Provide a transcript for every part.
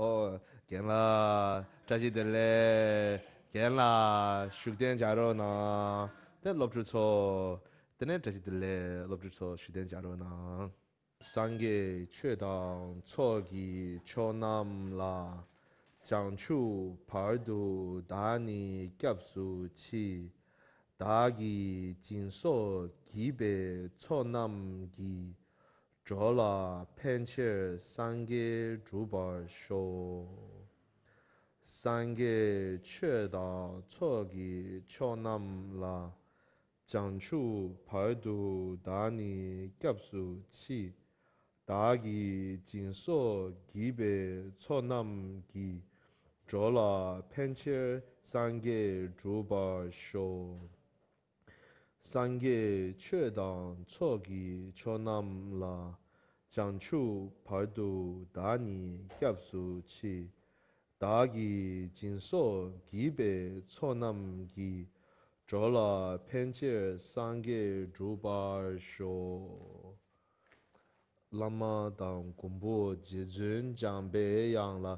어 겐라 자지들레 겐라 슈덴 자로나 데 럽주초 데네 자지들레 럽주초 슈덴 자로나 상게 최당 초기 초남라 장추 파르두 다니 겹수치 다기 진소 기베 초남기 找了喷气三个珠宝手，三个渠道凑给凑那么，讲出排毒打你加速器，打给金沙几百凑那么的，了喷气三个珠宝手。sangye chue dang cho gi cho nam la chang chu par du da ni kyab su chi da gi jin so gi be cho nam gi zho la pen che sangye zhu bar sho lama dang kumbu ji zun jang be yang la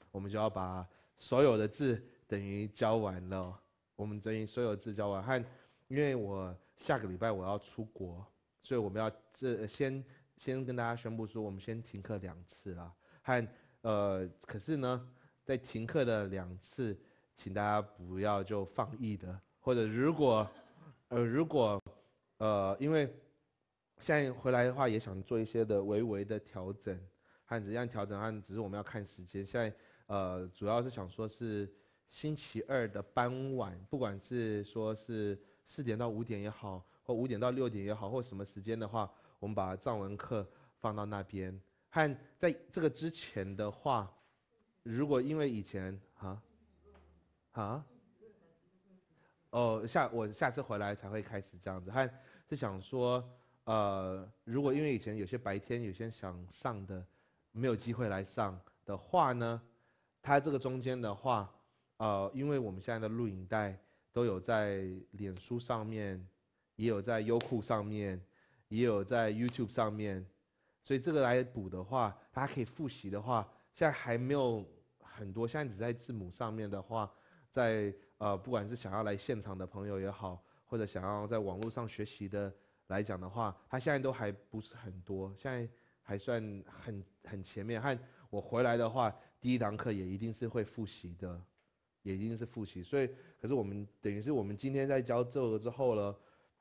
我们就要把所有的字等于教完了。我们等于所有字教完，和因为我下个礼拜我要出国，所以我们要这先。先跟大家宣布说，我们先停课两次了。和呃，可是呢，在停课的两次，请大家不要就放逸的，或者如果呃如果呃，因为现在回来的话，也想做一些的微微的调整，和怎样调整，和只是我们要看时间。现在呃，主要是想说是星期二的傍晚，不管是说是四点到五点也好，或五点到六点也好，或什么时间的话。我们把藏文课放到那边，和在这个之前的话，如果因为以前啊啊哦下我下次回来才会开始这样子，和是想说呃，如果因为以前有些白天有些想上的没有机会来上的话呢，它这个中间的话，呃，因为我们现在的录影带都有在脸书上面，也有在优酷上面。也有在 YouTube 上面，所以这个来补的话，大家可以复习的话，现在还没有很多。现在只在字母上面的话，在呃，不管是想要来现场的朋友也好，或者想要在网络上学习的来讲的话，他现在都还不是很多，现在还算很很前面。和我回来的话，第一堂课也一定是会复习的，也一定是复习。所以，可是我们等于是我们今天在教这个之后呢，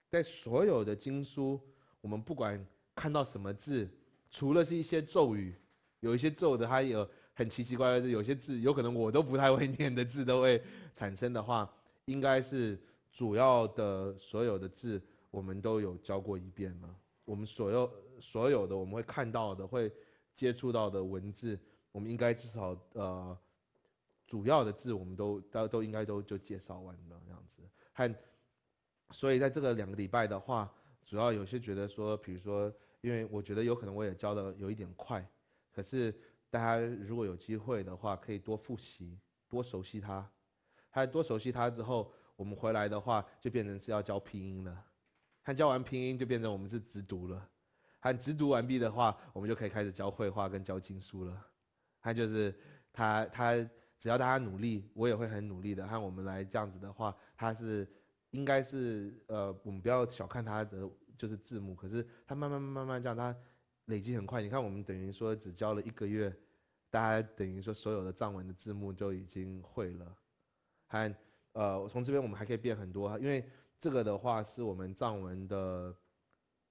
在所有的经书。我们不管看到什么字，除了是一些咒语，有一些咒的，它有很奇奇怪怪的，有些字有可能我都不太会念的字都会产生的话，应该是主要的所有的字，我们都有教过一遍了。我们所有所有的我们会看到的、会接触到的文字，我们应该至少呃主要的字，我们都都都应该都就介绍完了这样子。和所以在这个两个礼拜的话。主要有些觉得说，比如说，因为我觉得有可能我也教的有一点快，可是大家如果有机会的话，可以多复习，多熟悉它。还多熟悉它之后，我们回来的话就变成是要教拼音了。看教完拼音就变成我们是直读了。看直读完毕的话，我们就可以开始教绘画跟教经书了。他就是他他只要大家努力，我也会很努力的。看我们来这样子的话，他是。应该是呃，我们不要小看他的就是字幕，可是他慢慢慢慢慢这样，他累积很快。你看，我们等于说只教了一个月，大家等于说所有的藏文的字幕就已经会了。还呃，从这边我们还可以变很多，因为这个的话是我们藏文的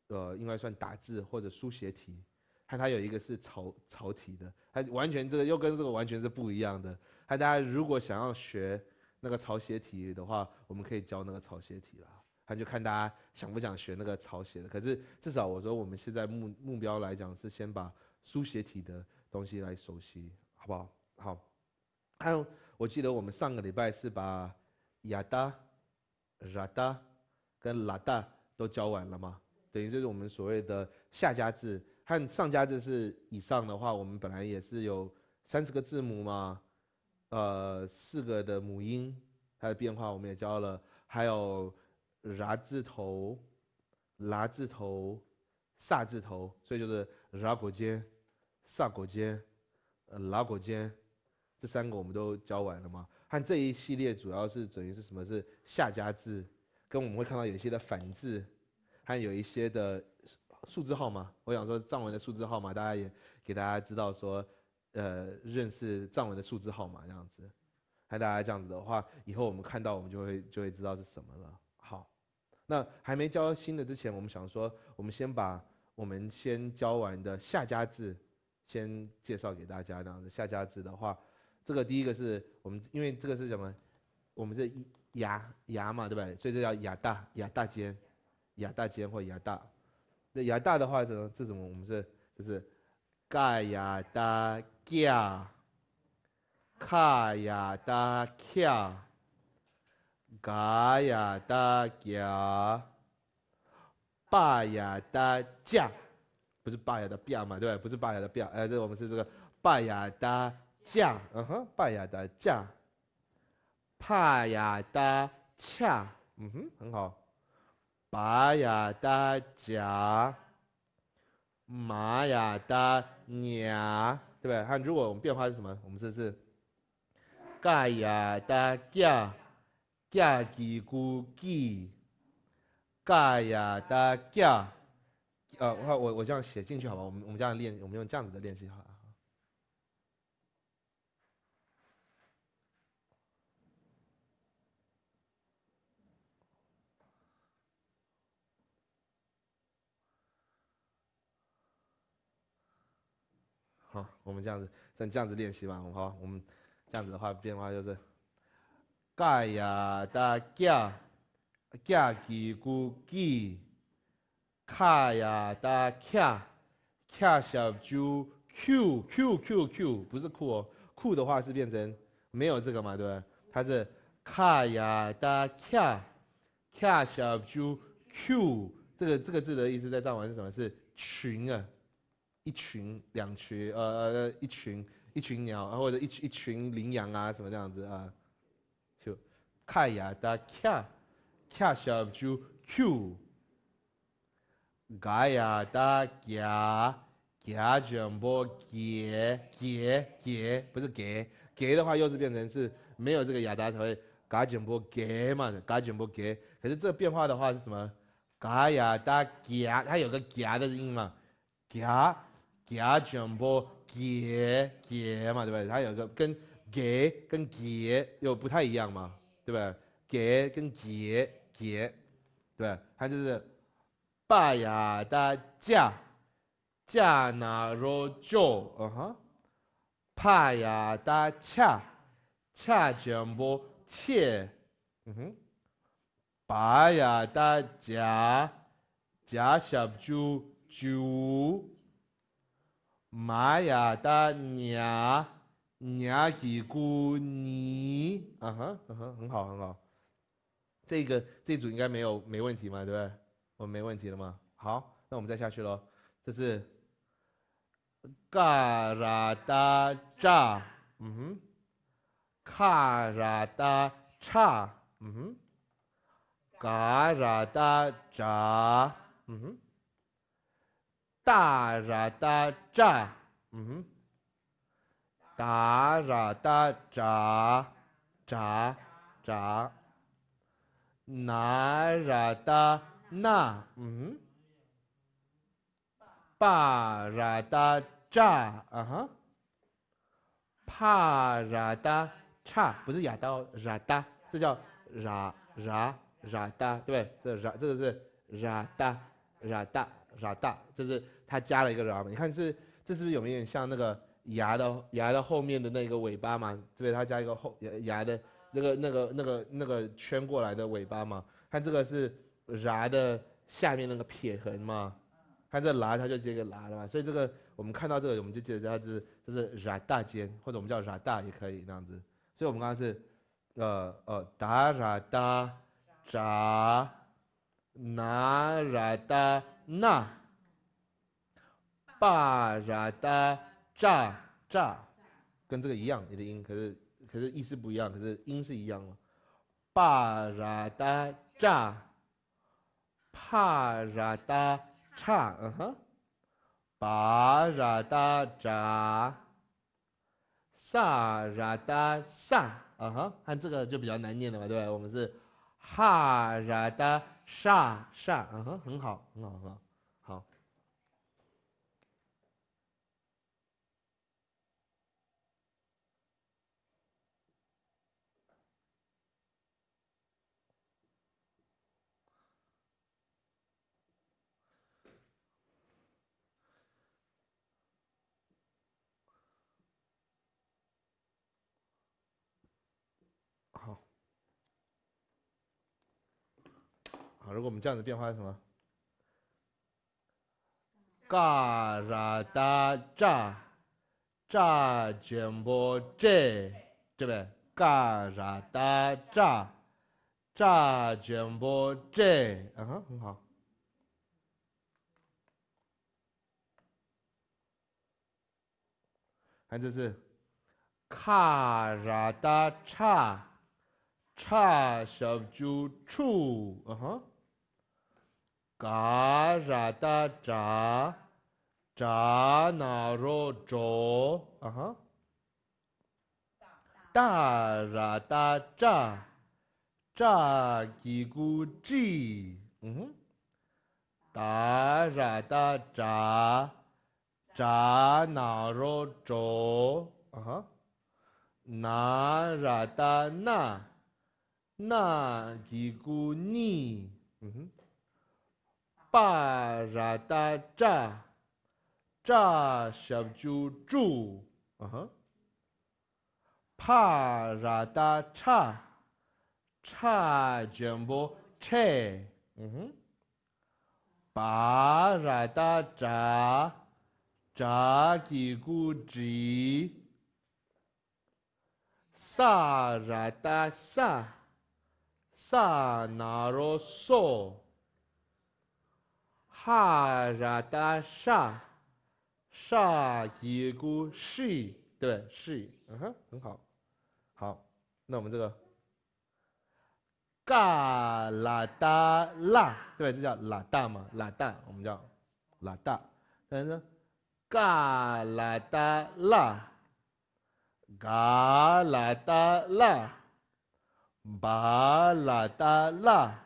呃，应该算打字或者书写体，看它有一个是草草体的，它完全这个又跟这个完全是不一样的。还大家如果想要学。那个草写体的话，我们可以教那个草写体啦。那就看大家想不想学那个草写的。可是至少我说，我们现在目目标来讲是先把书写体的东西来熟悉，好不好？好。还有，我记得我们上个礼拜是把亚达、拉达跟拉达都教完了嘛？等于就是我们所谓的下加字和上加字是以上的话，我们本来也是有三十个字母嘛，呃，四个的母音，它的变化我们也教了，还有拉字头、拉字头、萨字头，所以就是拉果尖、萨果尖、呃拉果尖，这三个我们都教完了嘛？和这一系列主要是等于是什么？是下加字，跟我们会看到有一些的反字。还有一些的数字号码，我想说藏文的数字号码，大家也给大家知道说，呃，认识藏文的数字号码这样子，还大家这样子的话，以后我们看到我们就会就会知道是什么了。好，那还没教新的之前，我们想说，我们先把我们先教完的下加字先介绍给大家。这样子下加字的话，这个第一个是我们因为这个是什么？我们是牙牙嘛，对不对？所以这叫牙大牙大尖。牙大尖或牙大，那亚大的话，这这种我们是就是盖亚大加，卡亚大卡，嘎亚大加，巴亚大加，不是巴亚的变嘛，对不对？不是巴亚的变，哎，这我们是这个巴亚大加，嗯哼，巴亚大加，帕亚大恰，嗯哼，很好。巴呀达甲，玛呀达娘，对不对？看，如果我们变化是什么？我们这是盖呀达甲，甲吉古吉，盖呀达甲，呃，我我我这样写进去好吧？我们我们这样练，我们用这样子的练习好。好，我们这样子，像这样子练习嘛，好，我们这样子的话，变化就是，盖呀达加，加吉古吉，卡呀达卡，卡小猪 Q Q Q Q，不是酷哦，酷的话是变成没有这个嘛，对不对？它是卡呀达卡，卡小猪 Q，这个这个字的意思在藏文是什么？是群啊。一群、两群，呃呃，一群一群鸟，或者一群一群羚羊啊，什么这样子啊？就卡呀达卡，卡小猪 Q，嘎呀达嘎，嘎全部给给给，不是给给的话，又是变成是没有这个雅达才会嘎全部给嘛，嘎全部给。可是这变化的话是什么？嘎呀达嘎，它有个嘎的音嘛，嘎。加全部给给嘛，对不对？它有个跟给跟给又不太一样嘛，对不对？给跟给给，对，它就是巴雅的加加那罗就，嗯哼，帕雅的恰恰全部切，嗯哼，巴雅的加加小猪猪。玛雅的娘娘吉古尼，啊哈，嗯哼，很好很好，这个这组应该没有没问题嘛，对不对？我们没问题了吗？好，那我们再下去喽。这是嘎啦哒扎，嗯哼，卡拉达查，嗯哼，嘎啦哒扎，嗯哼。达拉达扎，嗯哼，达拉达扎扎扎，那拉达那，嗯哼，巴拉达扎，啊哈，帕拉达差，不是亚达，拉达，这叫拉拉拉达，对不对？这拉，这个是拉达拉达拉达，这是。它加了一个拉嘛？你看是这是不是有一点像那个牙的牙的后面的那个尾巴嘛？对不对？它加一个后牙牙的那个那个那个那个圈过来的尾巴嘛？看这个是牙的下面那个撇痕嘛？看这拉它就接个拉了嘛？所以这个我们看到这个我们就记得它是就是拉大尖，或者我们叫拉大也可以那样子。所以我们刚刚是，呃呃，达拉达扎，那拉达那，巴拉达扎扎，跟这个一样，你的音，可是可是意思不一样，可是音是一样的。巴拉达扎，帕拉达差，嗯哼，巴拉达扎。萨拉达萨，嗯哼，看这个就比较难念了嘛，对不对？我们是哈拉达萨萨，啊哈，很好，很好，很，好。如果我们这样子变化是什么？嘎啦哒炸炸卷波这，对不对？嘎啦哒炸炸卷波这，嗯哼，很好。看这是卡啦哒叉叉小猪处，嗯哼。嘎拉达扎扎那若卓啊哈，大拉达扎扎吉古吉嗯哼，大拉达扎扎那若卓啊哈，那拉达那那吉古尼嗯哼。巴拉达扎扎小猪猪，啊哈，帕拉达差差全部切，嗯哼，巴拉达扎扎吉古吉，萨拉达萨萨那罗索。哈拉达沙沙吉古是，对，是，嗯哼，很好，好，那我们这个嘎拉达拉，对，这叫拉大嘛，拉大，我们叫拉大，但是嘎拉达拉，嘎拉达拉，巴拉达拉。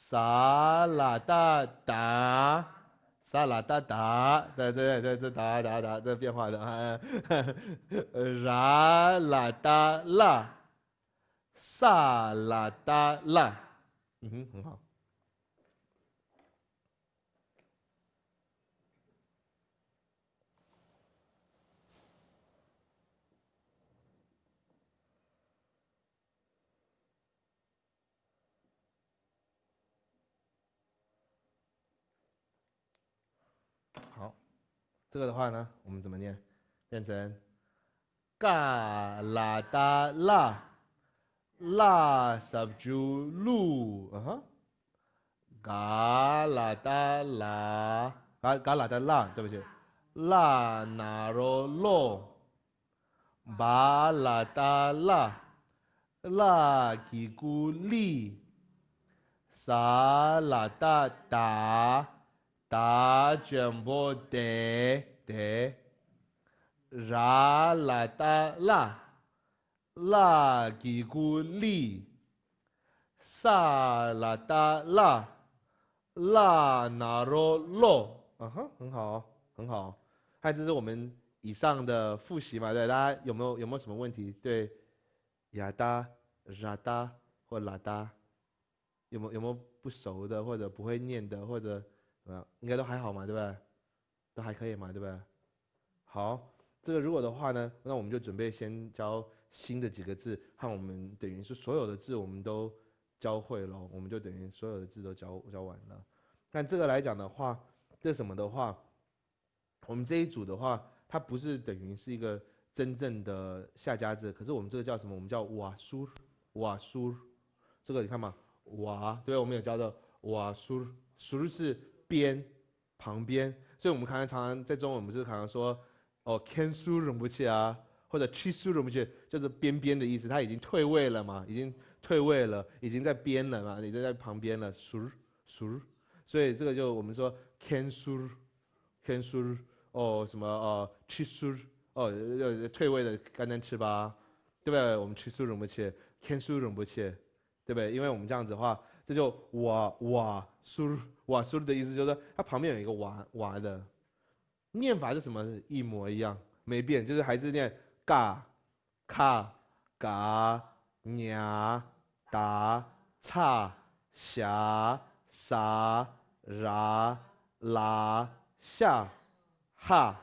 萨拉达达，萨拉达达，对对对，这达达达这变化的啊，拉拉达拉，萨拉达拉，嗯哼，很好。这个的话呢，我们怎么念？变成嘎啦哒啦，啦萨朱鲁，啊哈，嘎啦哒啦嘎嘎啦哒啦，对不起，啦那罗罗巴拉达拉拉吉古里萨拉达达。达全部得得，拉拉达拉拉吉古里，萨拉达拉拉那罗罗，啊哈，很好，很好。看，这是我们以上的复习嘛？对，大家有没有有没有什么问题？对，亚达、拉达或拉达，有没有有没有不熟的，或者不会念的，或者？啊，应该都还好嘛，对不都还可以嘛，对不对？好，这个如果的话呢，那我们就准备先教新的几个字，和我们等于是所有的字我们都教会了，我们就等于所有的字都教教完了。但这个来讲的话，这什么的话，我们这一组的话，它不是等于是一个真正的下家字，可是我们这个叫什么？我们叫瓦苏瓦苏，这个你看嘛，瓦对，我们有教的瓦苏苏是边旁边，所以我们看常常在中文，我们是常常说哦，can 苏容不起啊，或者 chi 苏容不起，就是边边的意思，他已经退位了嘛，已经退位了，已经在边了嘛，你就在旁边了，苏苏，所以这个就我们说 can 苏 can 苏。哦，什么哦，吃素哦，要退位的干单吃吧，对不对？我们吃素容不切，天素容不切，对不对？因为我们这样子的话，这就瓦瓦苏瓦苏的意思就是，它旁边有一个瓦瓦的，念法是什么？一模一样，没变，就是还是念嘎卡嘎 nha 达叉霞沙拉拉下。哈，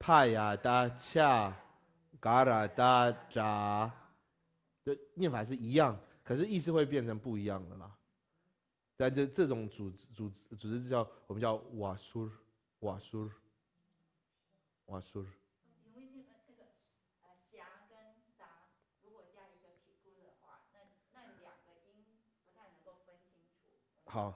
帕亚达恰，嘎拉达扎，的念法是一样，可是意思会变成不一样的啦。但这这种组织组织组织叫我们叫瓦苏瓦苏瓦苏因为那个那个呃霞跟沙，如果加一个皮肤的话，那那两个音不太能够分清楚。好，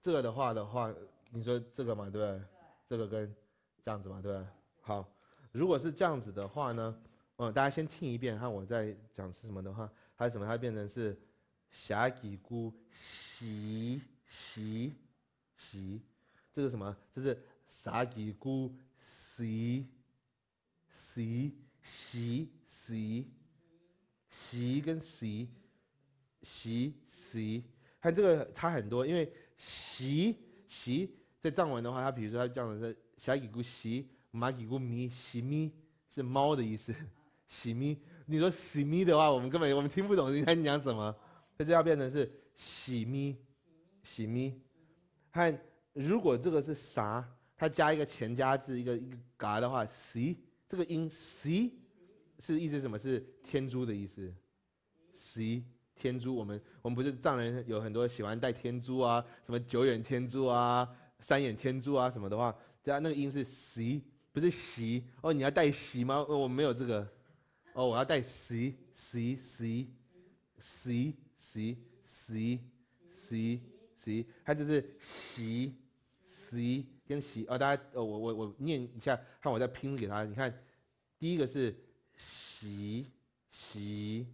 这个的话的话，你说这个嘛，对不对？这个跟。这样子嘛，对不对？好，如果是这样子的话呢，嗯，大家先听一遍，看我在讲是什么的话，还有什么？它变成是霞吉姑喜喜喜，这是什么？这是啥吉姑喜喜喜喜喜跟喜喜喜，看这个差很多，因为喜喜在藏文的话，它比如说它这样的是。小吉古西，马吉古咪，西咪是猫的意思。西咪，你说西咪的话，我们根本我们听不懂你在讲什么。这就要变成是西咪，西咪。看，如果这个是啥，它加一个前加字，一个一个嘎的话，西这个音西是意思什么？是天珠的意思。西天珠，我们我们不是藏人有很多喜欢戴天珠啊，什么九眼天珠啊，三眼天珠啊什么的话。加，那个音是习，不是习哦。你要带习吗？哦，我没有这个。哦，我要带习习习习习习习习，它就是习习跟习哦。大家，哦，我我我念一下，看我再拼给他。你看，第一个是习习，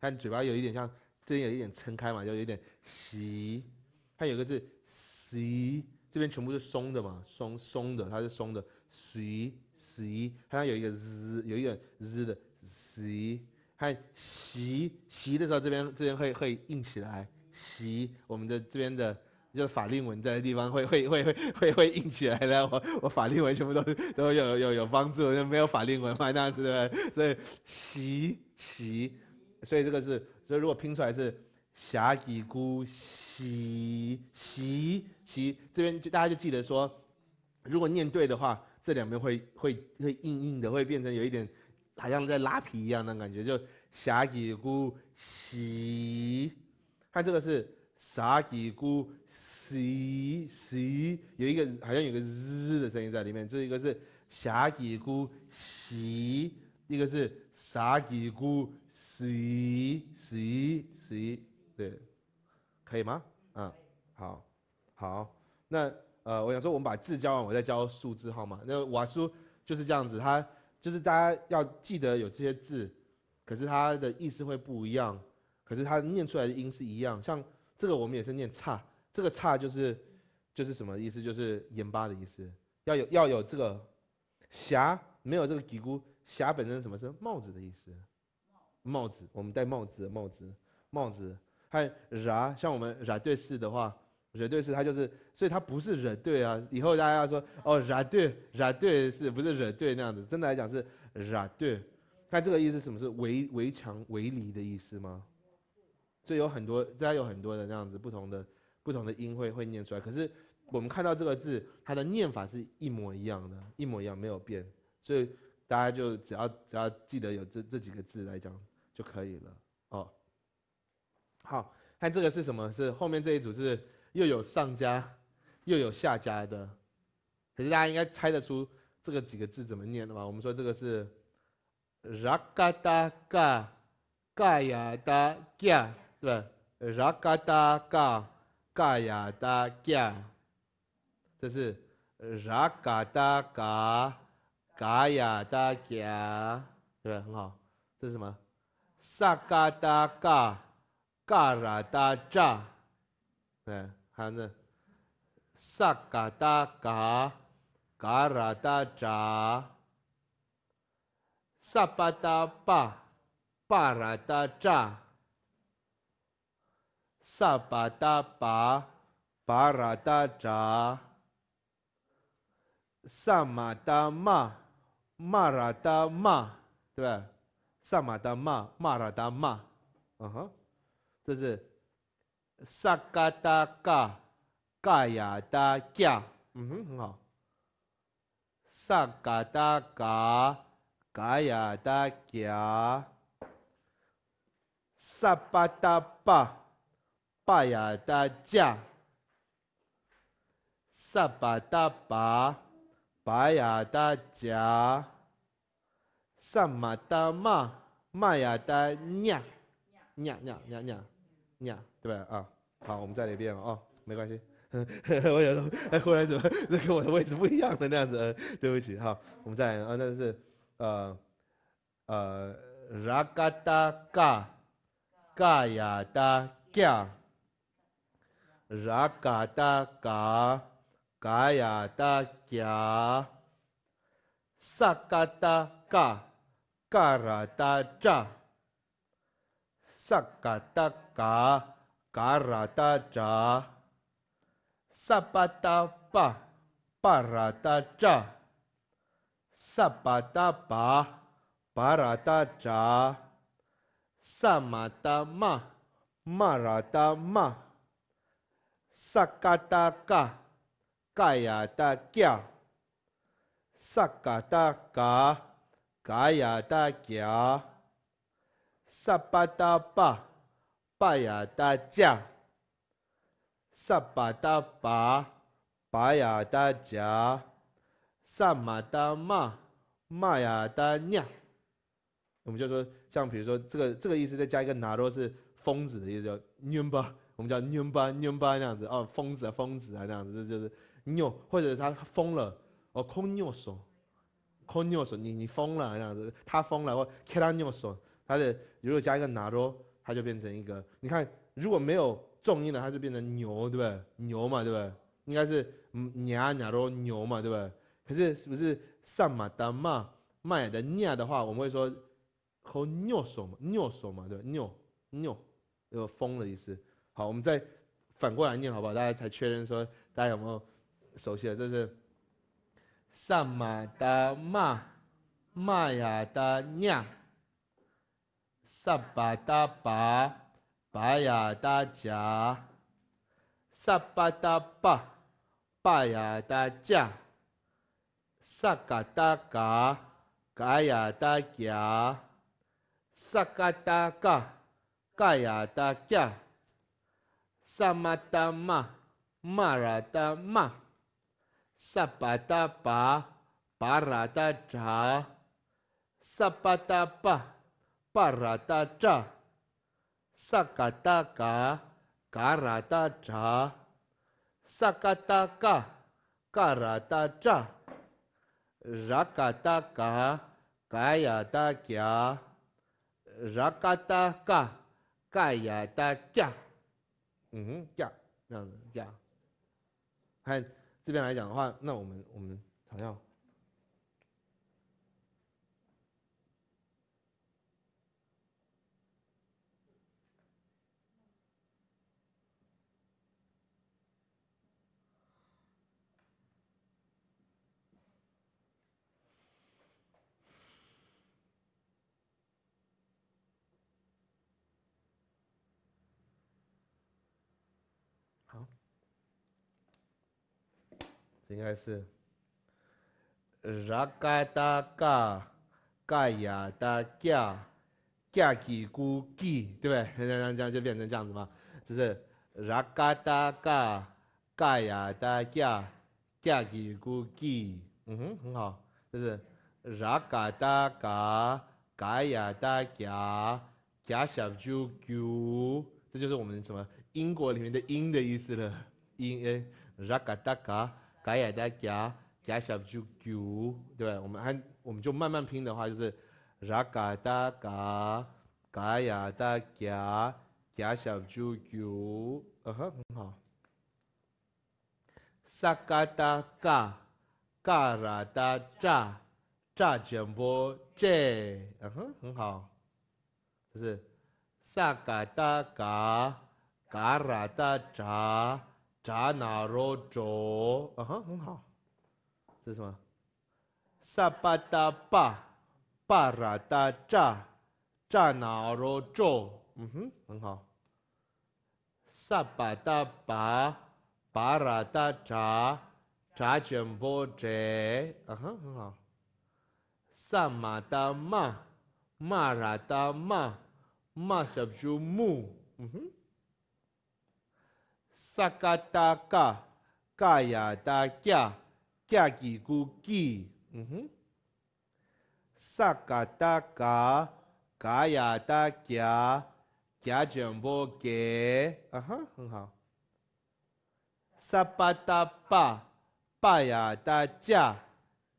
看嘴巴有一点像，这边有一点撑开嘛，就有点习。它有个是习。这边全部是松的嘛，松松的，它是松的，随随，它有一个日，有一个日的习，看习习的时候，这边这边会会硬起来，习我们的这边的就是法令纹在的地方会 会会会会会硬起来的，我我法令纹全部都 都有有有帮助，就没有法令纹嘛那样子对不对？所以习习，所以这个是，所以如果拼出来是。霞吉姑喜喜喜，这边就大家就记得说，如果念对的话，这两边会会会硬硬的，会变成有一点，好像在拉皮一样的感觉。就霞吉姑喜，看这个是霞吉姑西西，有一个好像有个日的声音在里面。这一个是霞吉姑西，一个是霞吉姑西西西。对，可以吗？嗯，好，好，那呃，我想说，我们把字教完，我再教数字好吗。那瓦叔就是这样子，他就是大家要记得有这些字，可是它的意思会不一样，可是它念出来的音是一样。像这个我们也是念差，这个差就是就是什么意思？就是盐巴的意思。要有要有这个霞，没有这个吉姑霞本身什么是帽子的意思？帽子，我们戴帽子帽子，帽子。看惹，像我们惹对视的话，惹对事，它就是，所以它不是惹对啊。以后大家要说哦，惹对，惹对是不是惹对那样子？真的来讲是惹对。看这个意思，什么是围围墙、围篱的意思吗？所以有很多，大家有很多的那样子不同的不同的音会会念出来。可是我们看到这个字，它的念法是一模一样的，一模一样没有变。所以大家就只要只要记得有这这几个字来讲就可以了哦。好，看这个是什么？是后面这一组是又有上家，又有下家的。可是大家应该猜得出这个几个字怎么念的吧？我们说这个是 rakata ka kaya da kya，对吧？rakata ka kaya da kya，这是 rakata ka kaya da kya，对吧？很好，这是什么？sakata ka kara da ja，对，还有这 sakata ka kara da ja。萨巴达巴，巴拉达扎。萨巴达巴，巴拉达扎。萨马达玛，玛拉达玛，对吧？萨马达玛，玛拉达玛。嗯哼，这是萨嘎达嘎嘎呀达嘎，嗯哼，很好。萨嘎达嘎嘎呀达嘎，萨巴达巴巴呀达嘎，萨巴达巴巴呀达嘎，萨玛达玛玛亚达尼亚尼亚尼亚尼亚。Nya 对吧？啊，好，我们再来一遍哦，没关系。我有时候哎，忽然怎么这跟我的位置不一样的那样子？对不起，好，我们再来啊，那是。呃呃，rakata ka kaya da kya rakata ka kaya da kya sakata ka karata ja sakata ka karata ja sapata pa parata ja 萨嘎达巴巴拉达扎，萨嘎达玛玛拉达玛，萨嘎达嘎嘎亚达嘎，萨嘎达嘎嘎亚达嘎，萨巴达巴巴亚达加，萨巴达巴巴亚达加，萨玛达玛。玛雅丹亚，我们就说，像比如说这个这个意思，再加一个拿罗是疯子的意思，叫妞巴，我们叫妞巴妞巴那样子哦，疯子啊疯子啊那样子，这就是妞，或者他疯了哦，空妞手，空妞手，你你疯了那样子，他疯了或开他妞手，他的如果加一个拿罗，它就变成一个，你看如果没有重音的，它就变成牛，对不对？牛嘛，对不对？应该是嗯，娘娘罗牛嘛，对不对？可是是不是？上马达玛麦的念的话，我们会说口尿手嘛，尿手嘛，对吧？尿尿有疯的意思。好，我们再反过来念，好不好？大家才确认说大家有没有熟悉的？这是上马达玛玛雅达念，萨巴达巴巴雅达加，萨巴达巴巴雅达加。萨嘎达嘎，嘎亚达嘎，萨嘎达嘎，嘎，拉达玛，萨巴达巴，巴拉达扎，萨巴达巴，巴拉达扎，嘎嘎，嘎拉达扎，嘎达嘎，嘎拉达扎。rakata ka kayata kya rakata ka kayata kya，嗯哼，kya 这样子 kya。看这边来讲的话，那我们我们同样。应该是，rakata ka kaya da kya kya ki gu gi，对不对？这样这样就变成这样子吗？就是 rakata ka kaya da kya kya ki gu gi，嗯哼，很好，就是 rakata ka 嘎呀哒嘎嘎小啾啾，这就是我们什么英国里面的音的意思了。音诶，拉嘎嘎呀哒嘎嘎小啾啾，对？我们还我们就慢慢拼的话，就是拉嘎哒嘎嘎呀哒嘎嘎小啾啾，嗯哼，很好。萨嘎达嘎，嘎啦达扎，扎卷波这，嗯哼，很好。就是萨嘎达嘎，嘎啦达扎，扎那罗卓，嗯哼，很好。这是什么？萨巴达巴，巴拉达扎，扎那罗卓，嗯哼，很好。萨巴达巴。巴拉达扎扎卷波折，啊哈，很好。萨玛达玛玛拉达玛玛什朱木，嗯哼。萨嘎达嘎嘎呀达嘎嘎吉古吉，嗯哼。萨嘎达嘎嘎呀达嘎嘎卷波给，啊哈，很好。萨巴达巴巴呀达加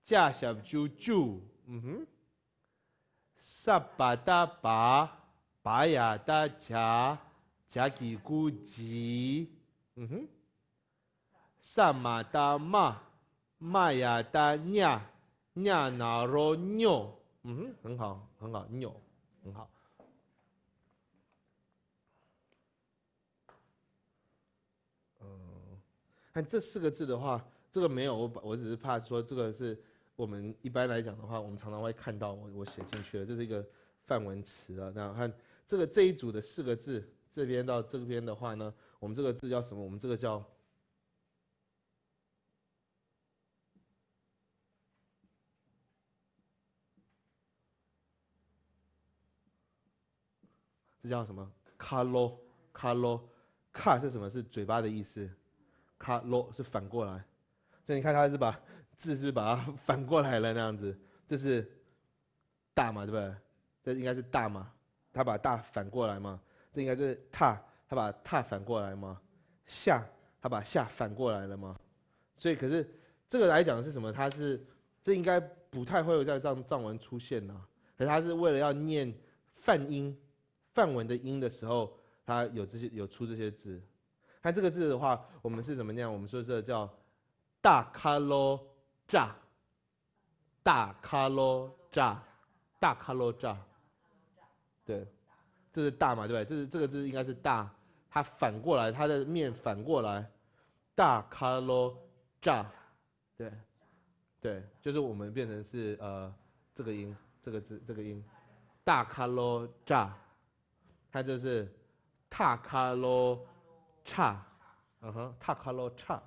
加小啾啾，嗯哼。萨巴达巴巴呀达加加吉咕吉，嗯哼。萨马达马马呀达 nha nha 那罗牛，嗯哼，很好很好，牛很好。嗯看这四个字的话，这个没有我，我只是怕说这个是我们一般来讲的话，我们常常会看到我我写进去了，这是一个范文词啊。那看这个这一组的四个字，这边到这边的话呢，我们这个字叫什么？我们这个叫这叫什么？卡罗卡罗卡是什么？是嘴巴的意思。卡罗是反过来，所以你看他是把字是不是把它 反过来了那样子？这是大嘛，对不对？这应该是大嘛，他把大反过来嘛？这应该是踏，他把踏反过来吗？下，他把下反过来了吗？所以可是这个来讲是什么？他是这应该不太会有在藏藏文出现呐。可是他是为了要念梵音、梵文的音的时候，他有这些有出这些字。看这个字的话，我们是怎么念？我们说这叫大卡罗扎，大卡罗扎，大卡罗扎。对，这是大嘛，对不对？这是这个字应该是大，它反过来，它的面反过来，大卡罗炸。对，对，就是我们变成是呃这个音，这个字这个音，大卡罗炸。它这是塔卡罗。差，嗯哼，塔卡罗差，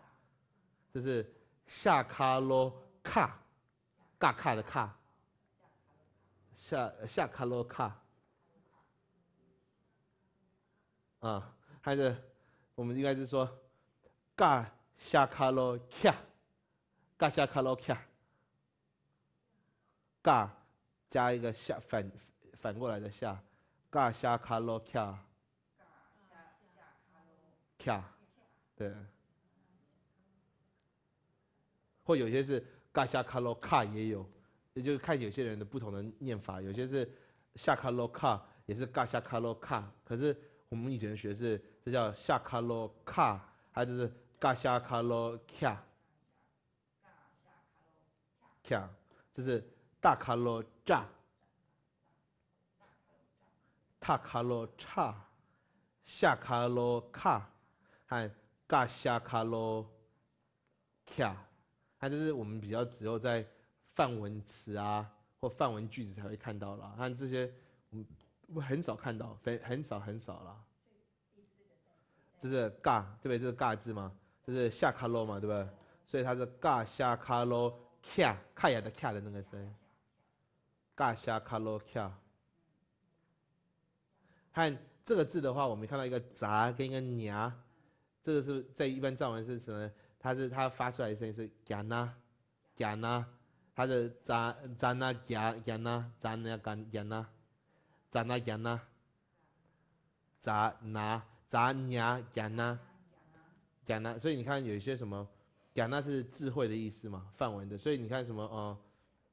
这是下卡罗卡，嘎卡的卡，下下卡罗卡，啊，还是我们应该是说，嘎下卡罗卡，嘎下卡罗卡，嘎加一个下反反过来的下，嘎下卡罗卡。卡，对，或有些是嘎下卡罗卡也有，也就是看有些人的不同的念法，有些是下卡罗卡，也是嘎下卡罗卡，可是我们以前学是这叫下卡罗卡，还就是嘎下卡罗卡？卡，这是大卡罗扎，大卡罗叉，下卡罗卡。和嘎夏卡罗卡，它就是我们比较只有在范文词啊或范文句子才会看到了，看这些我们很少看到，很很少很少了。这是嘎对不对？这是嘎字吗？这是下卡罗嘛对不对？所以它是嘎下卡罗卡卡雅的卡的那个声音。嘎下卡罗卡。看这个字的话，我们看到一个杂跟一个娘。这个是在一般藏文是什么？它是它发出来的声音是 gana，gana，它的扎扎那加加那扎那干加那扎那加那杂那扎那加那加那，所以你看有一些什么加那是智慧的意思嘛，梵文的，所以你看什么哦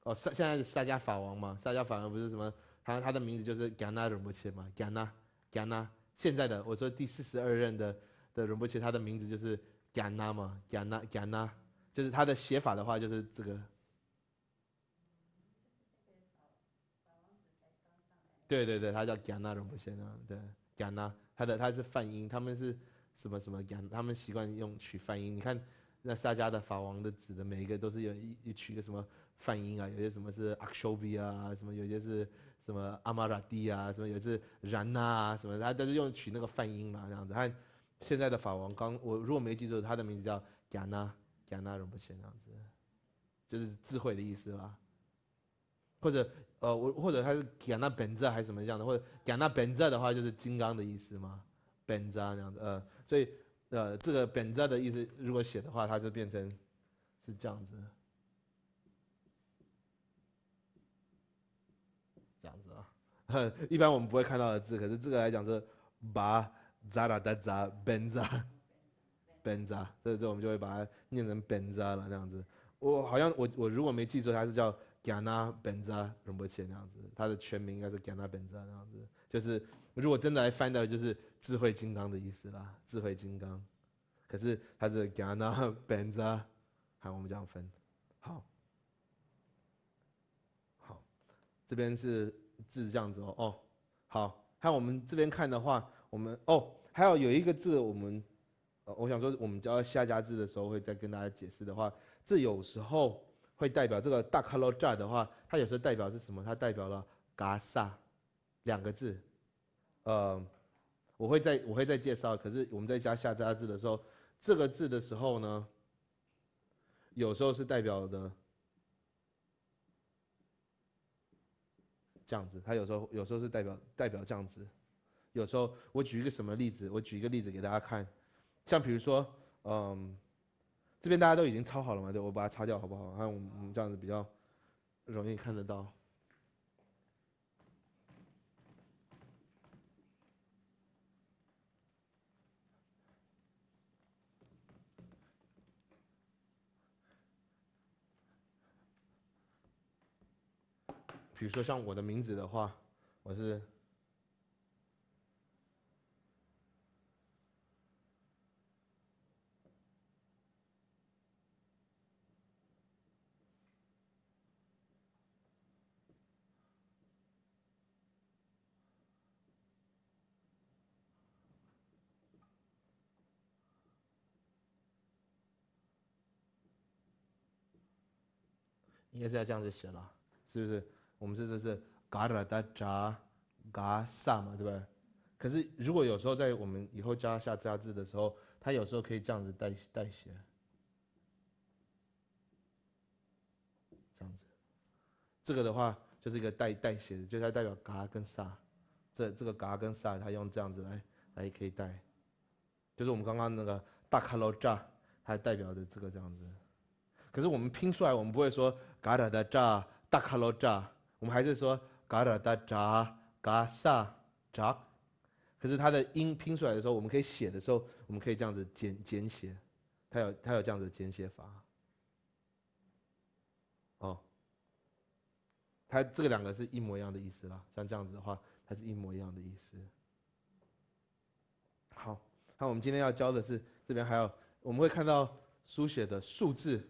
哦萨现在是萨迦法王嘛，萨迦法王不是什么他他的名字就是加那仁波切嘛，加那加那现在的我说第四十二任的的仁波切，他的名字就是加那嘛，加那加那，就是他的写法的话就是这个。对对对，他叫加纳荣不先啊，对，加纳，他的他是泛音，他们是什么什么加，他们习惯用取泛音。你看那萨迦的法王的子的每一个都是有一一取个什么泛音啊，有些什么是阿克修比啊，什么有些是什么阿玛拉蒂啊，什么有些是然娜啊，什么他都是用取那个泛音嘛，这样子。看现在的法王刚我如果没记错，他的名字叫加纳加纳容不先这样子，就是智慧的意思吧。或者呃，我或者他是讲那本质还是什么样的，或者讲那本质的话，就是金刚的意思吗？本质这样子，呃，所以呃，这个本质的意思如果写的话，它就变成是这样子，这样子啊。一般我们不会看到的字，可是这个来讲是把扎拉达扎本扎本扎，所以这我们就会把它念成本扎了这样子。我好像我我如果没记错，它是叫。加纳本扎仁波切那样子，他的全名应该是加纳本扎那样子。就是如果真的来翻的，就是智慧金刚的意思啦，智慧金刚。可是他是加纳本扎，好，我们这样分。好，好，这边是字这样子哦。哦，好，看我们这边看的话，我们哦，还有有一个字，我们呃，我想说，我们教下家字的时候会再跟大家解释的话，这有时候。会代表这个大卡罗扎的话，它有时候代表是什么？它代表了嘎萨两个字。呃，我会再我会再介绍。可是我们在加下扎字的时候，这个字的时候呢，有时候是代表的这样子。它有时候有时候是代表代表这样子。有时候我举一个什么例子？我举一个例子给大家看，像比如说，嗯。这边大家都已经抄好了嘛？对，我把它擦掉好不好？看我们这样子比较容易看得到。比如说像我的名字的话，我是。应该是要这样子写了，是不是？我们这这是嘎啦哒扎嘎萨嘛，对不对？可是如果有时候在我们以后加下加字的时候，它有时候可以这样子代代写，这样子。这个的话就是一个代代写的，就是代表嘎跟萨。这这个嘎跟萨，它用这样子来来可以代，就是我们刚刚那个大卡罗扎，它代表的这个这样子。可是我们拼出来，我们不会说嘎达达扎大卡罗扎，我们还是说嘎达达扎嘎萨扎。可是它的音拼出来的时候，我们可以写的时候，我们可以这样子简简写，它有它有这样子的简写法。哦，它这个两个是一模一样的意思啦，像这样子的话，它是一模一样的意思。好，那我们今天要教的是这边还有我们会看到书写的数字。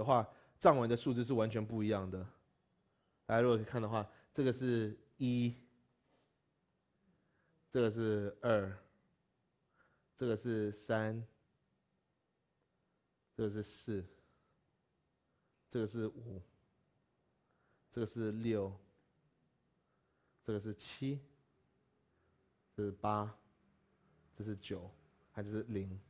的话，藏文的数字是完全不一样的。大家如果可以看的话，这个是一，这个是二，这个是三，这个是四，这个是五，这个是六，这个是七，这是八，这是九，还是零？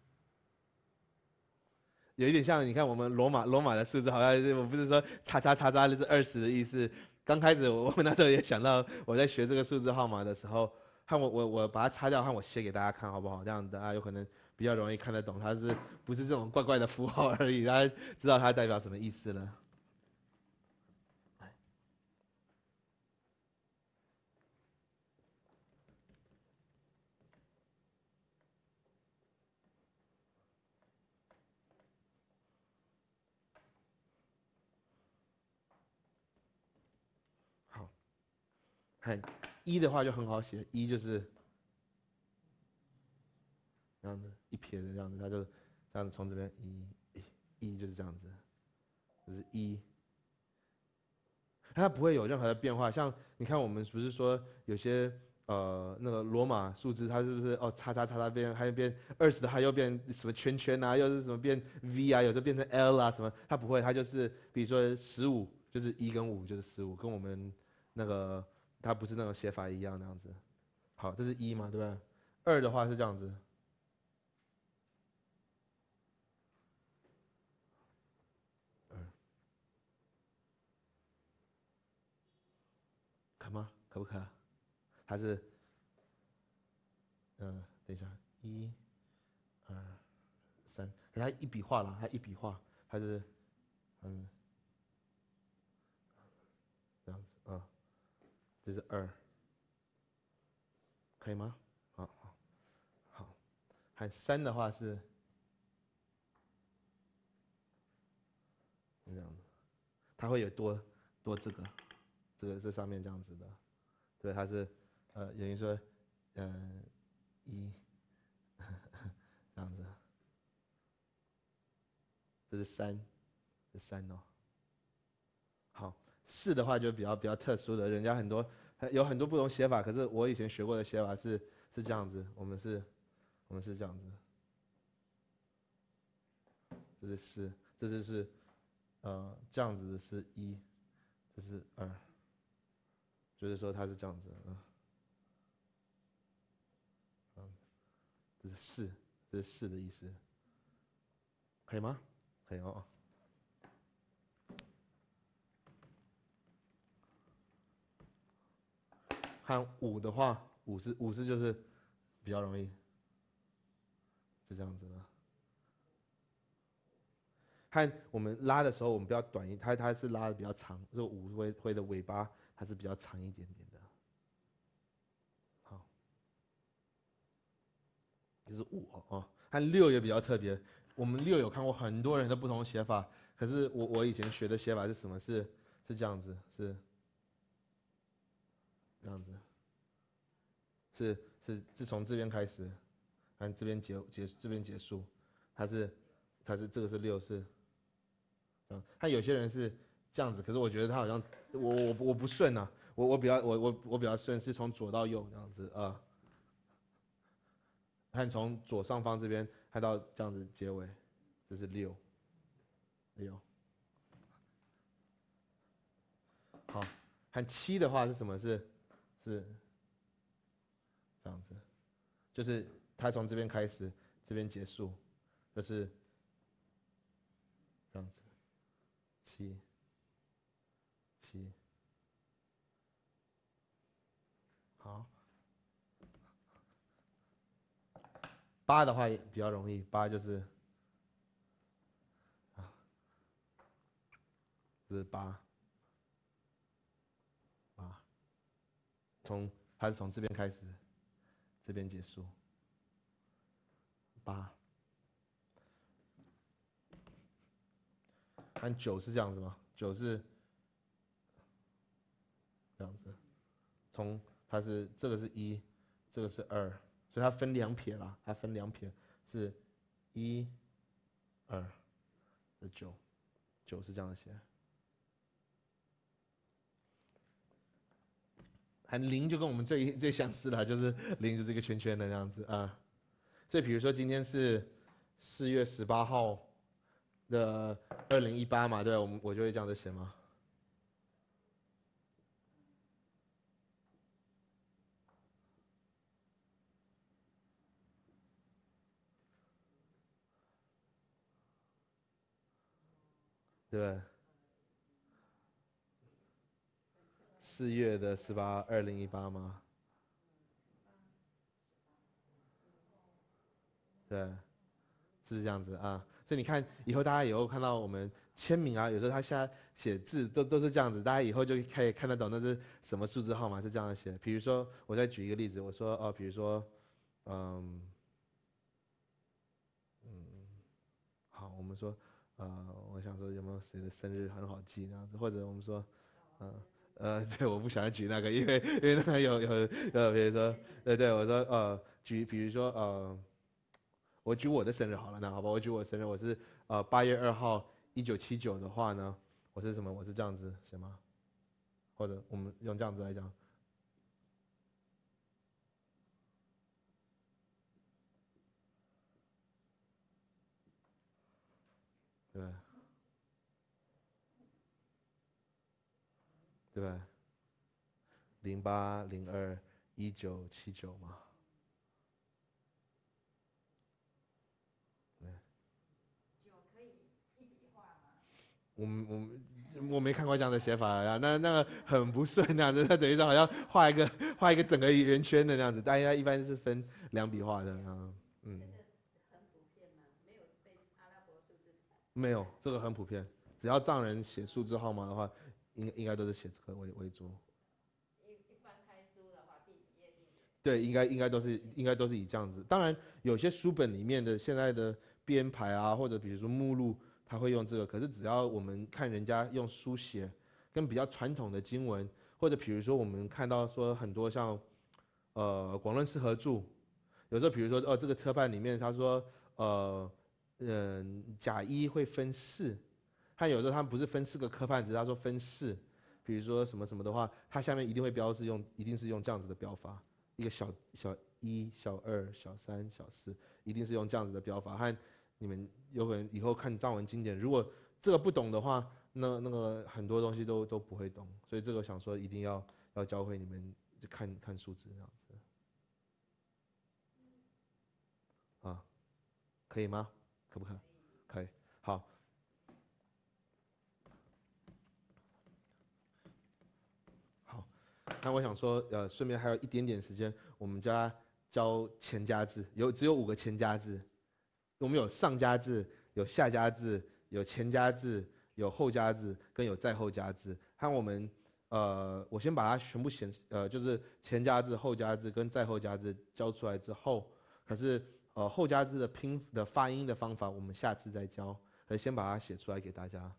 有一点像，你看我们罗马罗马的数字，好像我不是说叉叉叉叉那是二十的意思。刚开始我们那时候也想到，我在学这个数字号码的时候，看我 我我把它擦掉，看我写给大家看好不好？这样大家有可能比较容易看得懂，它是不是这种怪怪的符号而已？大家知道它代表什么意思了？看一的话就很好写，一就是这样子一撇的这样子，它就这样子从这边一一就是这样子，就是一，它不会有任何的变化。像你看，我们不是说有些呃那个罗马数字，它是不是哦叉叉叉叉变，还有变二十的，它又变什么圈圈啊，又是什么变 V 啊，有时候变成 L 啊什么，它不会，它就是比如说十五就是一跟五就是十五，跟我们那个。它不是那种写法一样那样子，好，这是一嘛，对不对？二的话是这样子，二，可吗？可不可？还是，嗯，等一下，一、二、三，给他一笔画了，他一笔画，还是，嗯。这是二，可以吗？好好好，还三的话是这样子，它会有多多这个，这个这上面这样子的，对，它是呃，等于说，嗯，一 这样子，这是三，是三哦。好，四的话就比较比较特殊的，人家很多。有很多不同写法，可是我以前学过的写法是是这样子，我们是，我们是这样子，这是四，这就是，呃，这样子的是一，这是二，就是说它是这样子，嗯，嗯，这是四，这是四的意思，可以吗？可以哦。看五的话，五是五是就是比较容易，就这样子了。看我们拉的时候，我们不要短一，它它是拉的比较长，这五会会的尾巴它是比较长一点点的。好，这是五哦。看六也比较特别，我们六有看过很多人的不同写法，可是我我以前学的写法是什么？是是这样子，是。这样子，是是是从这边开始，看这边结结这边结束，它是它是这个是六是，嗯，他有些人是这样子，可是我觉得他好像我我我不顺啊，我我比较我我我比较顺，是从左到右这样子啊，看从左上方这边看到这样子结尾，这是六，六，好，看七的话是什么是？是这样子，就是它从这边开始，这边结束，就是这样子，七七，好，八的话也比较容易，八就是啊，这是八。从还是从这边开始，这边结束。八，看九是这样子吗？九是这样子，从它是这个是一，这个是二，所以它分两撇啦，它分两撇是一、二的九，九是这样写。很零就跟我们最最 相似了，就是零就是一个圈圈的这样子啊。所以比如说今天是四月十八号的二零一八嘛，对，我们我就会这样子写吗？对。四月的十八，二零一八吗？对，是不是这样子啊。所以你看，以后大家以后看到我们签名啊，有时候他现在写字都都是这样子，大家以后就可以看得懂那是什么数字号码是这样写。比如说，我再举一个例子，我说哦，比如说，嗯，嗯，好，我们说，呃，我想说有没有谁的生日很好记那样子，或者我们说，嗯。呃对，我不想要举那个，因为因为那个有有呃，比如说，对对，我说呃，举比如说呃，我举我的生日好了，那好吧，我举我生日，我是呃八月二号一九七九的话呢，我是什么？我是这样子，行吗？或者我们用这样子来讲，对。对吧？零八零二一九七九嘛。九可以一笔画吗？我们我没看过这样的写法呀，那那个很不顺那样子，那等于说好像画一个 画一个整个圆圈的那样子，大家一般是分两笔画的啊，嗯。没有，这个很普遍，只要藏人写数字号码的话。应应该都是写这个为为主。一一翻开书的话，第几页第？对，应该应该都是应该都是以这样子。当然，有些书本里面的现在的编排啊，或者比如说目录，他会用这个。可是只要我们看人家用书写，跟比较传统的经文，或者比如说我们看到说很多像，呃，广论释合著，有时候比如说哦，这个车判里面他说，呃，嗯，甲一会分四。他有时候他不是分四个科范，只是他说分四，比如说什么什么的话，它下面一定会标示用，一定是用这样子的标法，一个小小一、小二、小三、小四，一定是用这样子的标法。和你们有可能以后看藏文经典，如果这个不懂的话，那那个很多东西都都不会懂。所以这个想说一定要要教会你们看看数字这样子。啊，可以吗？可不可？可以。好。那我想说，呃，顺便还有一点点时间，我们家教前加字，有只有五个前加字，我们有上加字，有下加字，有前加字，有后加字，跟有再后加字。看我们，呃，我先把它全部显，呃，就是前加字、后加字跟再后加字教出来之后，可是，呃，后加字的拼的发音的方法，我们下次再教，呃，先把它写出来给大家。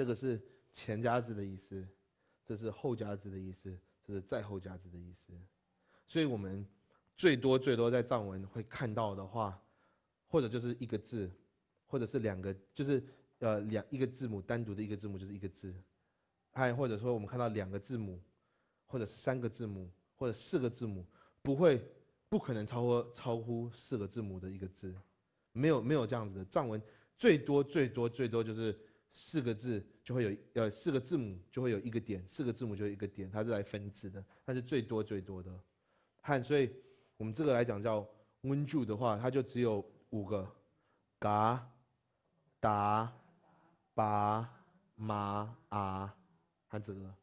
这个是前加字的意思，这是后加字的意思，这是再后加字的意思。所以我们最多最多在藏文会看到的话，或者就是一个字，或者是两个，就是呃两一个字母单独的一个字母就是一个字，还或者说我们看到两个字母，或者是三个字母，或者四个字母，不会不可能超过超乎四个字母的一个字，没有没有这样子的藏文，最多最多最多就是。四个字就会有呃四个字母就会有一个点，四个字母就有一个点，它是来分字的，它是最多最多的。汉所以我们这个来讲叫温柱的话，它就只有五个，嘎、达、巴、马、啊和这个，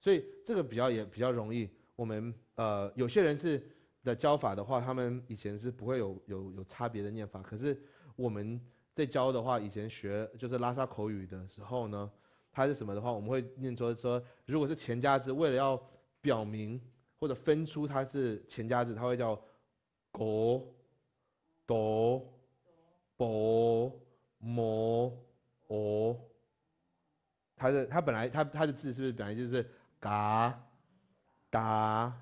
所以这个比较也比较容易。我们呃有些人是的教法的话，他们以前是不会有有有差别的念法，可是我们。在教的话，以前学就是拉萨口语的时候呢，它是什么的话，我们会念说说，如果是前加字，为了要表明或者分出它是前加字，它会叫国、哆、啵、摩、哦。它的它本来它它的字是不是本来就是嘎、达、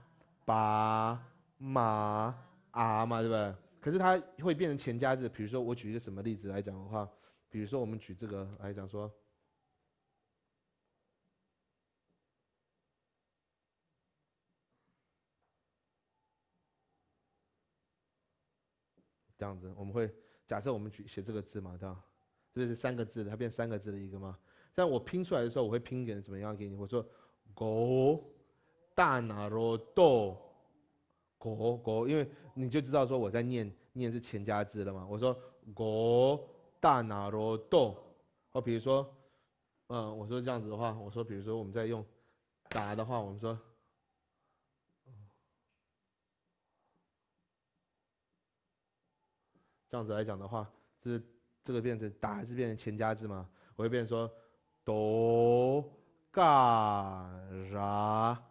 巴、马、啊嘛，对不对？可是它会变成前加字，比如说我举一个什么例子来讲的话，比如说我们举这个来讲说，这样子，我们会假设我们举写这个字嘛，对吧？这是三个字的，它变三个字的一个嘛。但我拼出来的时候，我会拼点怎么样给你？我说狗大拿罗豆。国国，因为你就知道说我在念念是前加字了嘛。我说国大拿罗豆，哦，比如说，嗯，我说这样子的话，我说比如说我们在用打的话，我们说，这样子来讲的话，是这个变成打还是变成前加字嘛？我会变成说哆嘎啥。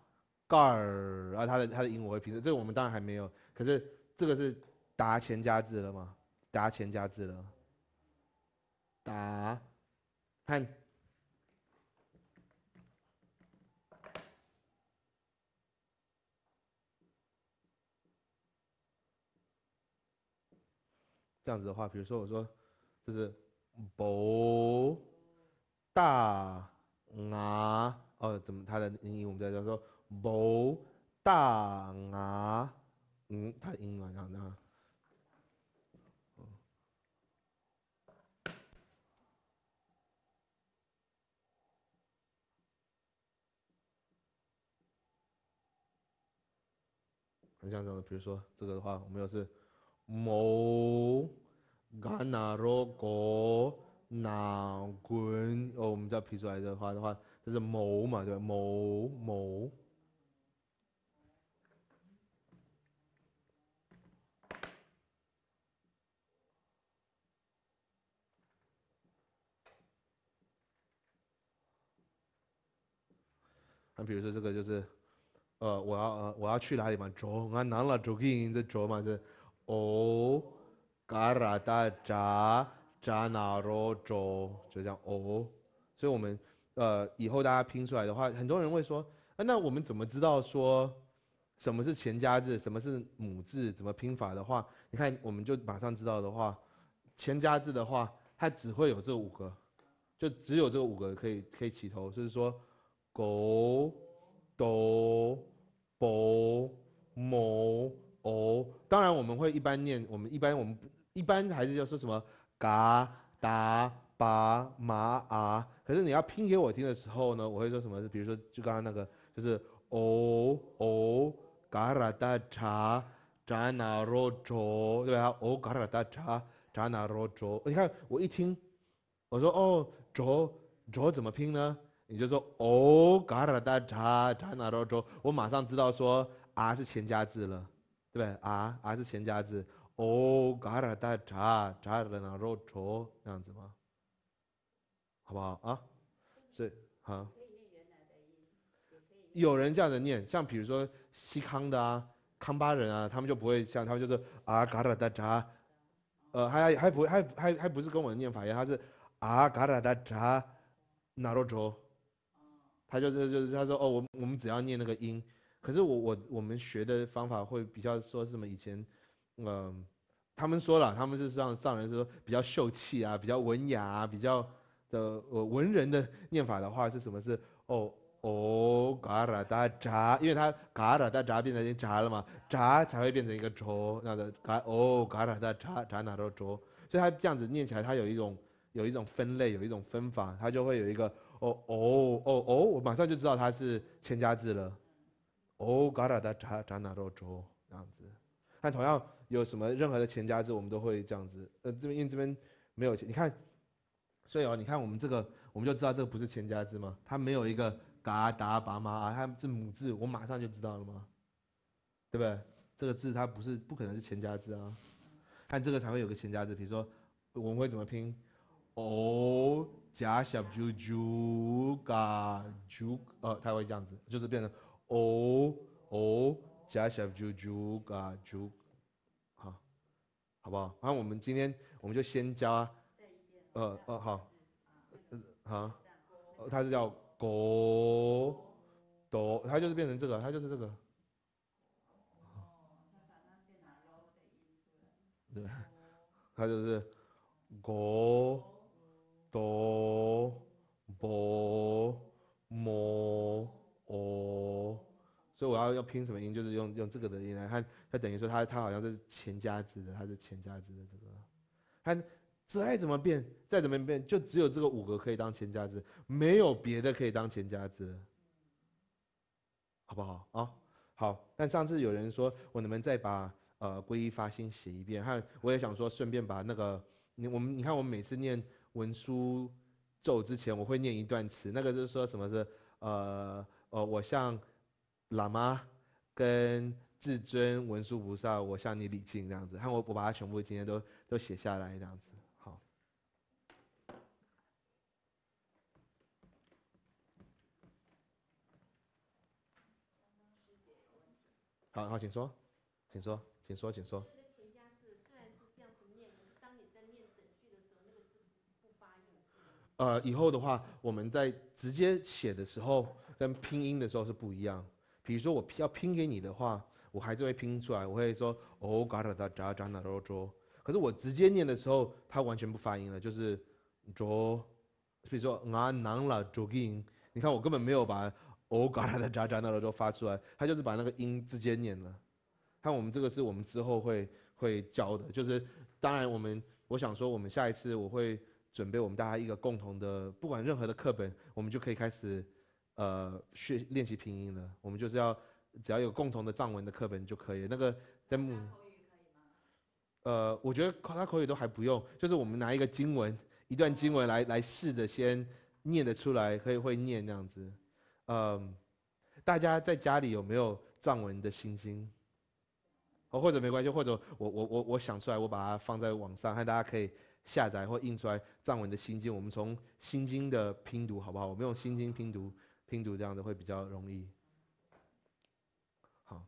盖儿啊，它的它的音我会拼的，这个我们当然还没有，可是这个是达前加字了吗？达前加字了，达，看，这样子的话，比如说我说这是博大啊，哦，怎么它的音我们在叫说。无大牙，嗯，太英文了呢。很像什么？比如说这个的话，我们又是某嘎那罗果那滚哦，我们叫皮出来的话的话，这是某嘛，对吧？某某。那比如说这个就是，呃，我要呃我要去哪里嘛？走，俺拿了走给的走嘛是，哦，嘎拉达扎扎那罗走，就这样哦。所以我们呃以后大家拼出来的话，很多人会说，啊，那我们怎么知道说什么是前加字，什么是母字，怎么拼法的话，你看我们就马上知道的话，前加字的话，它只会有这五个，就只有这五个可以可以起头，就是说。狗、哆、啵、摩、哦，当然我们会一般念，我们一般我们一般还是要说什么嘎、达、巴、马、啊。可是你要拼给我听的时候呢，我会说什么？比如说就刚刚那个，就是哦哦，嘎啦达查扎那罗卓，对吧？哦嘎啦达查扎那罗卓。你看我一听，我说哦卓卓怎么拼呢？你就说哦，嘎啦哒查查那罗卓，我马上知道说啊是前加字了，对不对？啊啊是前加字，哦，嘎啦哒查查那罗卓，这样子吗？好不好啊？是好。有人这样子念，像比如说西康的啊，康巴人啊，他们就不会像他们就是啊嘎啦哒查，呃还还不还还还不是跟我念法一样，他是啊嘎啦哒查那罗卓。他就是就是他说哦，我我们只要念那个音，可是我我我们学的方法会比较说什么以前，嗯，他们说了，他们是上上人是说比较秀气啊，比较文雅啊，比较的呃文人的念法的话是什么是哦哦嘎啦哒扎，因为它嘎啦哒扎变成扎了嘛，扎才会变成一个卓，那个嘎哦嘎啦哒扎扎哪都卓，所以它这样子念起来它有一种。有一种分类，有一种分法，它就会有一个哦哦哦哦，我马上就知道它是千家字了。哦，嘎达达查查那肉粥这样子。但同样有什么任何的前家字，我们都会这样子。呃，这边因为这边没有，你看，所以哦，你看我们这个，我们就知道这个不是前家字吗？它没有一个嘎达巴妈啊，它是母字，我马上就知道了吗？对不对？这个字它不是不可能是前家字啊，看这个才会有个前家字。比如说我们会怎么拼？哦，加小啾啾嘎啾，呃，它会这样子，就是变成哦哦。加小啾啾嘎啾，好，好不好？然后我们今天我们就先加，呃呃好，呃好，它是叫狗哆，它就是变成这个，它就是这个，对，它就是狗哆波摩哦。所以我要要拼什么音，就是用用这个的音来看，它等于说它它好像是前加字的，它是前加字的这个，看再怎么变，再怎么变，就只有这个五个可以当前加字，没有别的可以当前加字，好不好啊？好，但上次有人说我能不能再把呃皈依发心写一遍，看我也想说顺便把那个你我们你看我们每次念文殊咒之前，我会念一段词，那个就是说什么是呃呃我向。喇嘛跟至尊文殊菩萨，我向你礼敬这样子，看我我把它全部今天都都写下来这样子，好。好好，请说，请说，请说，请说。呃，以后的话，我们在直接写的时候跟拼音的时候是不一样。比如说我要拼给你的话，我还是会拼出来，我会说哦嘎哒哒喳喳那罗卓。可是我直接念的时候，它完全不发音了，就是卓。比如说啊囊了卓音，你看我根本没有把哦嘎哒哒喳喳那罗卓发出来，它就是把那个音直接念了。看我们这个是我们之后会会教的，就是当然我们我想说我们下一次我会准备我们大家一个共同的，不管任何的课本，我们就可以开始。呃，学练习拼音了，我们就是要只要有共同的藏文的课本就可以。那个在目，呃，我觉得考他口语都还不用，就是我们拿一个经文，一段经文来来试着先念得出来，可以会念那样子。嗯，大家在家里有没有藏文的心经？哦，或者没关系，或者我我我我想出来，我把它放在网上，看大家可以下载或印出来藏文的心经。我们从心经的拼读好不好？我们用心经拼读。拼读这样的会比较容易。好。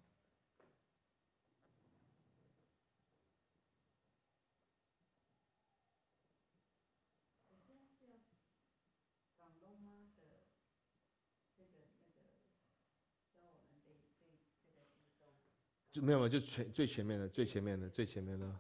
就没有没有，就全最前面的最前面的最前面的。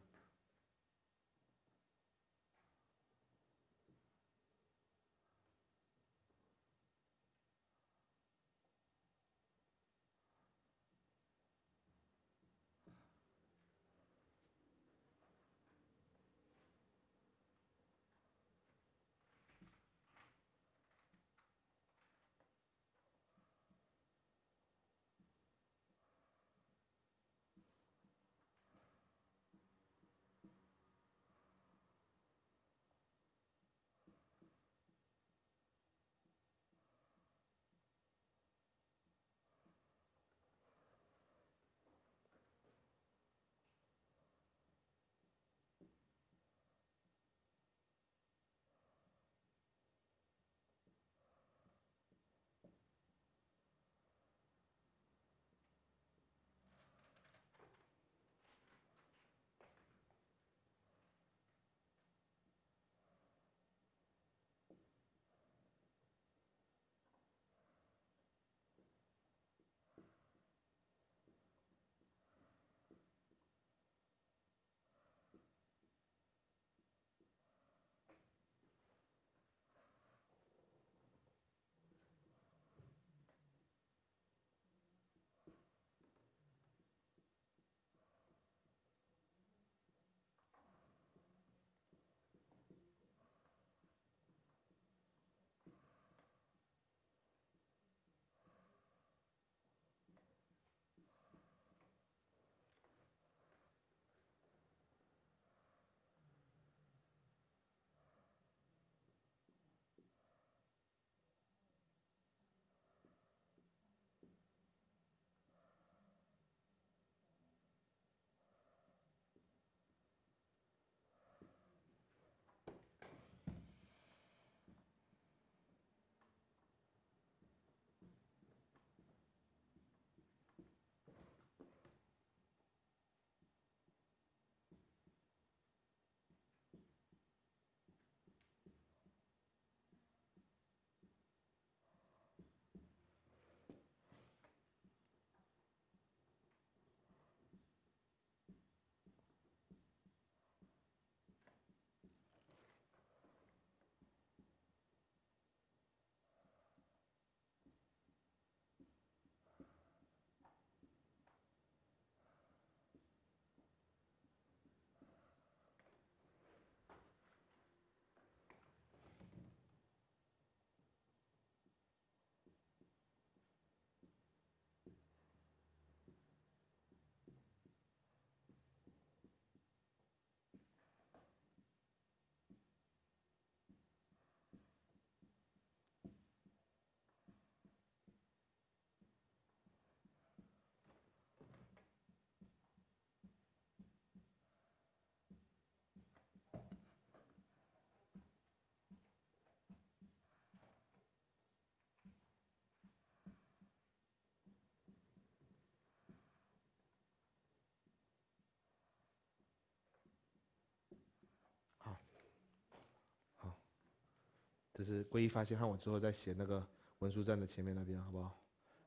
就是皈依发现，和我之后再写那个文书站的前面那边，好不好？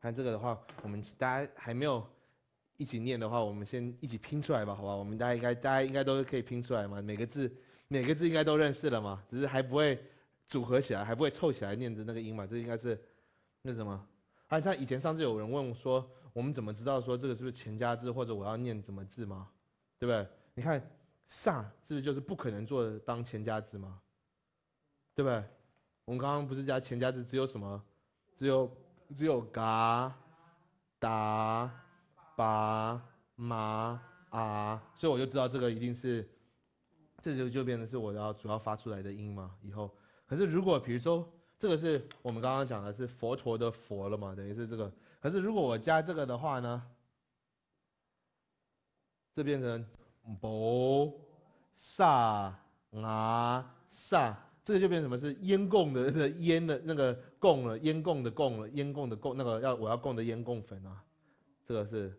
看这个的话，我们大家还没有一起念的话，我们先一起拼出来吧，好吧？我们大家应该大家应该都可以拼出来嘛，每个字每个字应该都认识了嘛，只是还不会组合起来，还不会凑起来念着那个音嘛，这应该是那什么？啊，他以前上次有人问说，我们怎么知道说这个是不是前家字，或者我要念怎么字吗？对不对？你看“萨”是不是就是不可能做当前家字吗？对不对？我们刚刚不是加前加字，只有什么？只有只有嘎、达、巴、麻、啊，所以我就知道这个一定是，这就就变成是我要主要发出来的音嘛。以后，可是如果比如说这个是我们刚刚讲的是佛陀的佛了嘛，等于是这个。可是如果我加这个的话呢，这变成波萨啊萨。这个就变成什么是烟供的那个烟的那个供了，烟供的供了，烟供的供那个要我要供的烟供粉啊，这个是，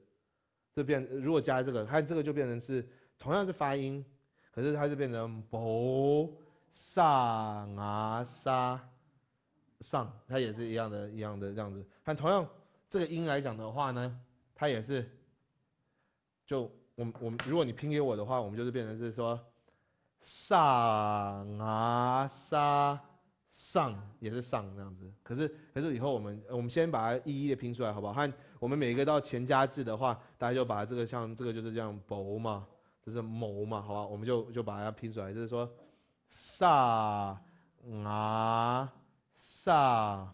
这变如果加这个，它这个就变成是同样是发音，可是它就变成波萨啊沙上，它也是一样的一样的这样子。看同样这个音来讲的话呢，它也是，就我们我们如果你拼给我的话，我们就是变成是说。萨啊沙上也是上这样子，可是可是以后我们我们先把它一一的拼出来好不好？看我们每一个到前加字的话，大家就把这个像这个就是这样薄嘛，这是谋嘛，好吧？我们就就把它拼出来，就是说萨啊萨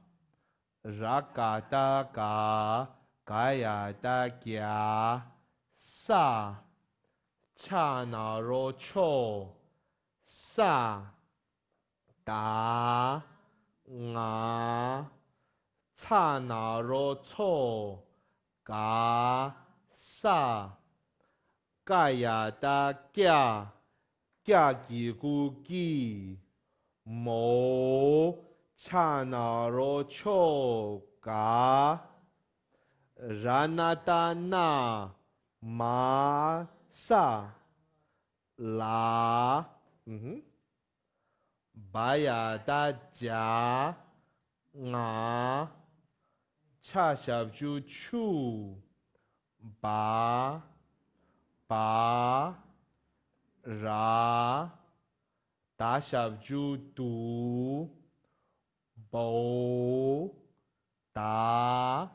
拉嘎达嘎嘎呀达嘎萨恰那罗丘。萨达啊刹那罗错嘎萨盖亚达加加吉古吉摩刹那罗错嘎拉那达那玛萨拉。嗯哼，巴呀达加啊，恰小就出巴巴拉，大小就读波达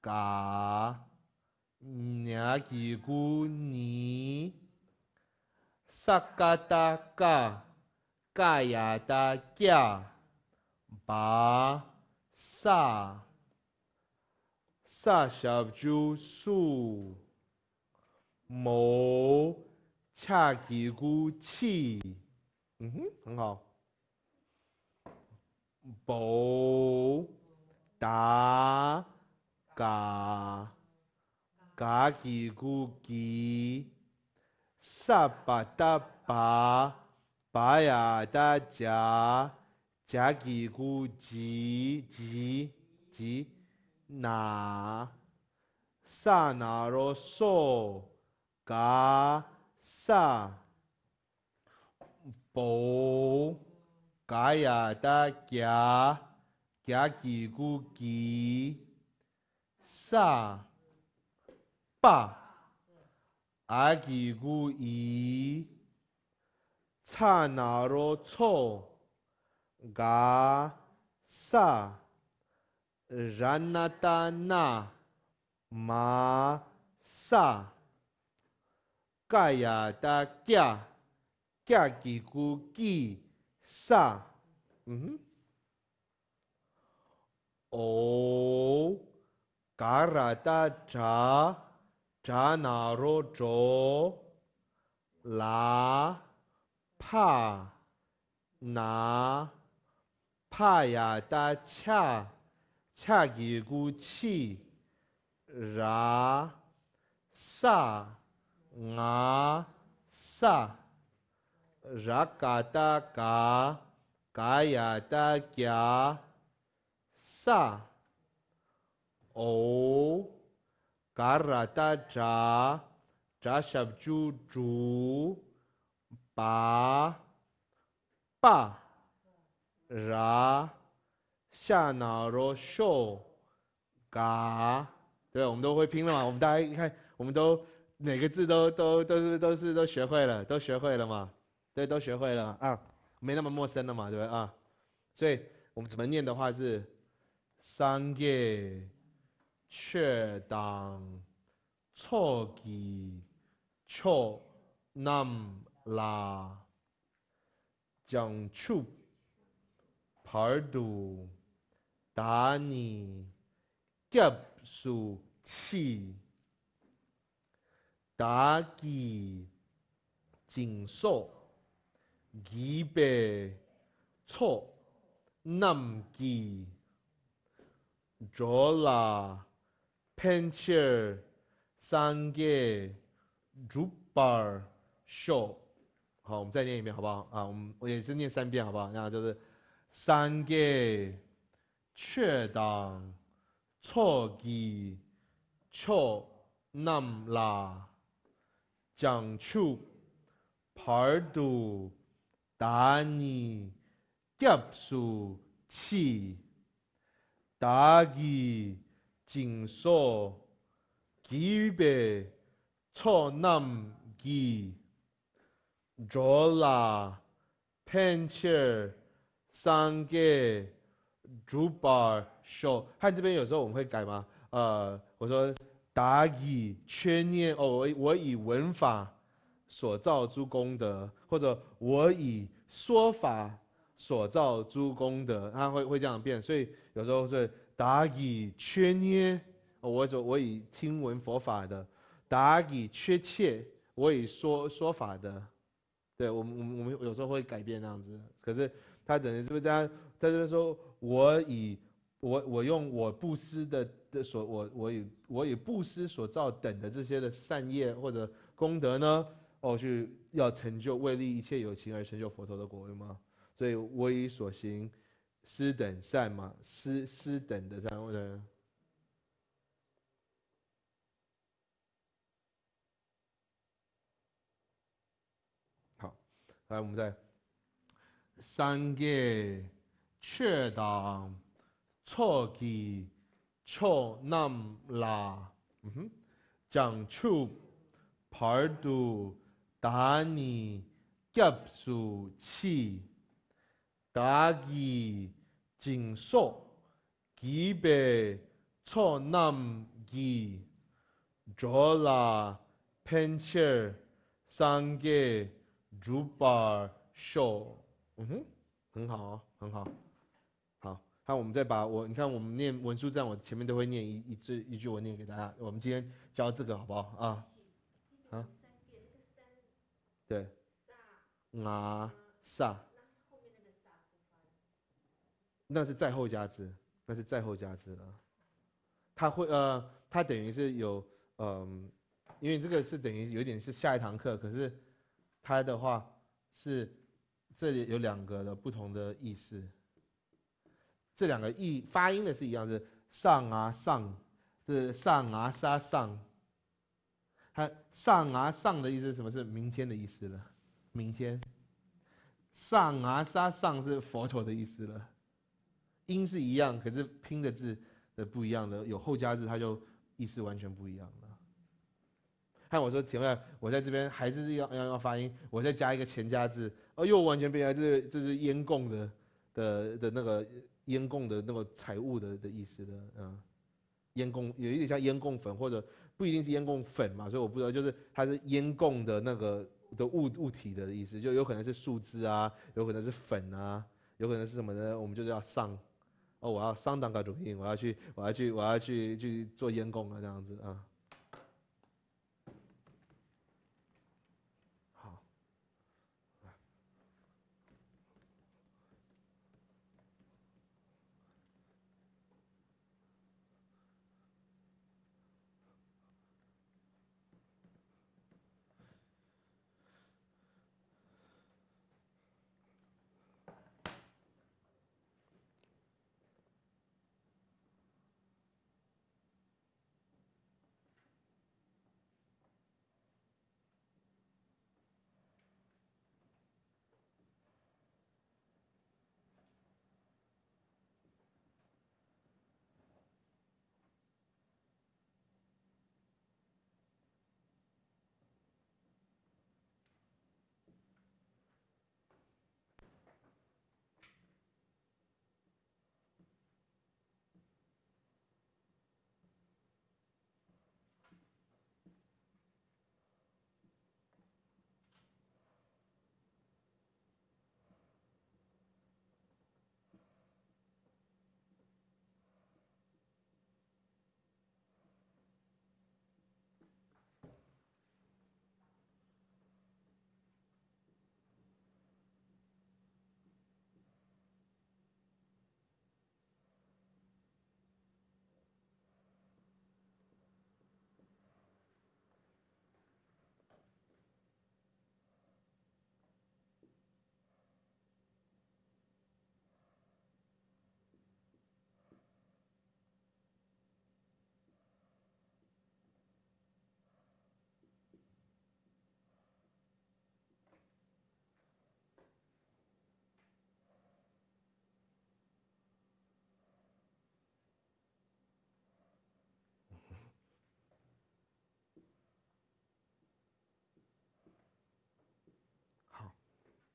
嘎，萨嘎达嘎嘎呀达嘎巴萨萨小猪素某恰几咕气嗯哼很好。不打嘎嘎几咕叽萨巴达巴巴呀达加加吉古吉吉吉那萨那罗嗦嘎萨波嘎呀达加加吉古吉萨巴。阿吉古伊，刹那罗错，嘎萨，然那达那，玛萨，盖亚达加，加吉古吉萨，嗯哼，哦，嘎然达扎 zha na ro zho la pa na pa ya da cha cha gi gu qi ra sa nga sa ra ka ta ka ka ya da kya sa o 加萨哦。karata cha cha shabju ju pa pa ra 下脑罗 show 嘎，对，我们都会拼了嘛。我们大家一看，我们都每个字都 都都是都是都学会了，都学会了嘛。对，都学会了啊，没那么陌生了嘛，对不对啊？所以我们怎么念的话是三个却当错级错难啦，将出排毒打你结束气，打己尽数几百错难记，着啦。Gi jola pencher 三个 drubar show 好，我们再念一遍好不好？啊，我们我也是念三遍好不好？那就是三个确当错记错 nam la 讲出 pardu 打你 gap 数气打给紧缩 gibe 错 nam gi jola pencher 三个 drubar show，看这边有时候我们会改吗？呃，我说答以缺念哦，我我以文法所造诸功德，或者我以说法所造诸功德，它会会这样变。所以有时候是答以缺捏，我说我以听闻佛法的；答以缺切，我以说说法的。对我们我们我们有时候会改变那样子，可是他等于是不是在在这边说，我以我我用我布施的的所我我以我以布施所造等的这些的善业或者功德呢，哦，去要成就为利一切有情而成就佛陀的果位吗？所以我以所行施等善嘛，施施等的。善或者好，来我们再三个确当错记错 nam la，嗯哼，讲出 pardu 打你 gap 数气打击紧缩 gibe 错 nam gi jola pencher 三个 drubar show，嗯哼，很好哦，很好，好，那我们再把我，你看我们念文书这样，我前面都会念一一字一句，我念给大家。我们今天教这个好不好？啊？啊三遍那个三对，萨啊。萨，那后面那个萨不发音那是在后加字，那是在后加字了。它会呃，它等于是有嗯、因为这个是等于有点是下一堂课，可是它的话是这里有两个的不同的意思。这两个意发音的是一样，是上啊上，是上啊沙上。它上啊上的意思是什么？是明天的意思了，明天。上啊沙上是佛陀的意思了，音是一样，可是拼的字的不一样的，有后加字，它就意思完全不一样了。看我说，请问我在这边还是要要要发音，我再加一个前加字，哦，又完全变，这是这是烟供的的的那个烟供的那个财物的的意思的，嗯，烟供有一点像烟供粉，或者不一定是烟供粉嘛，所以我不知道，就是它是烟供的那个的物物体的意思，就有可能是树枝啊，有可能是粉啊，有可能是什么呢？我们就是要上，哦，我要上当个主音，我要去，我要去，我要去去做烟工啊，这样子啊。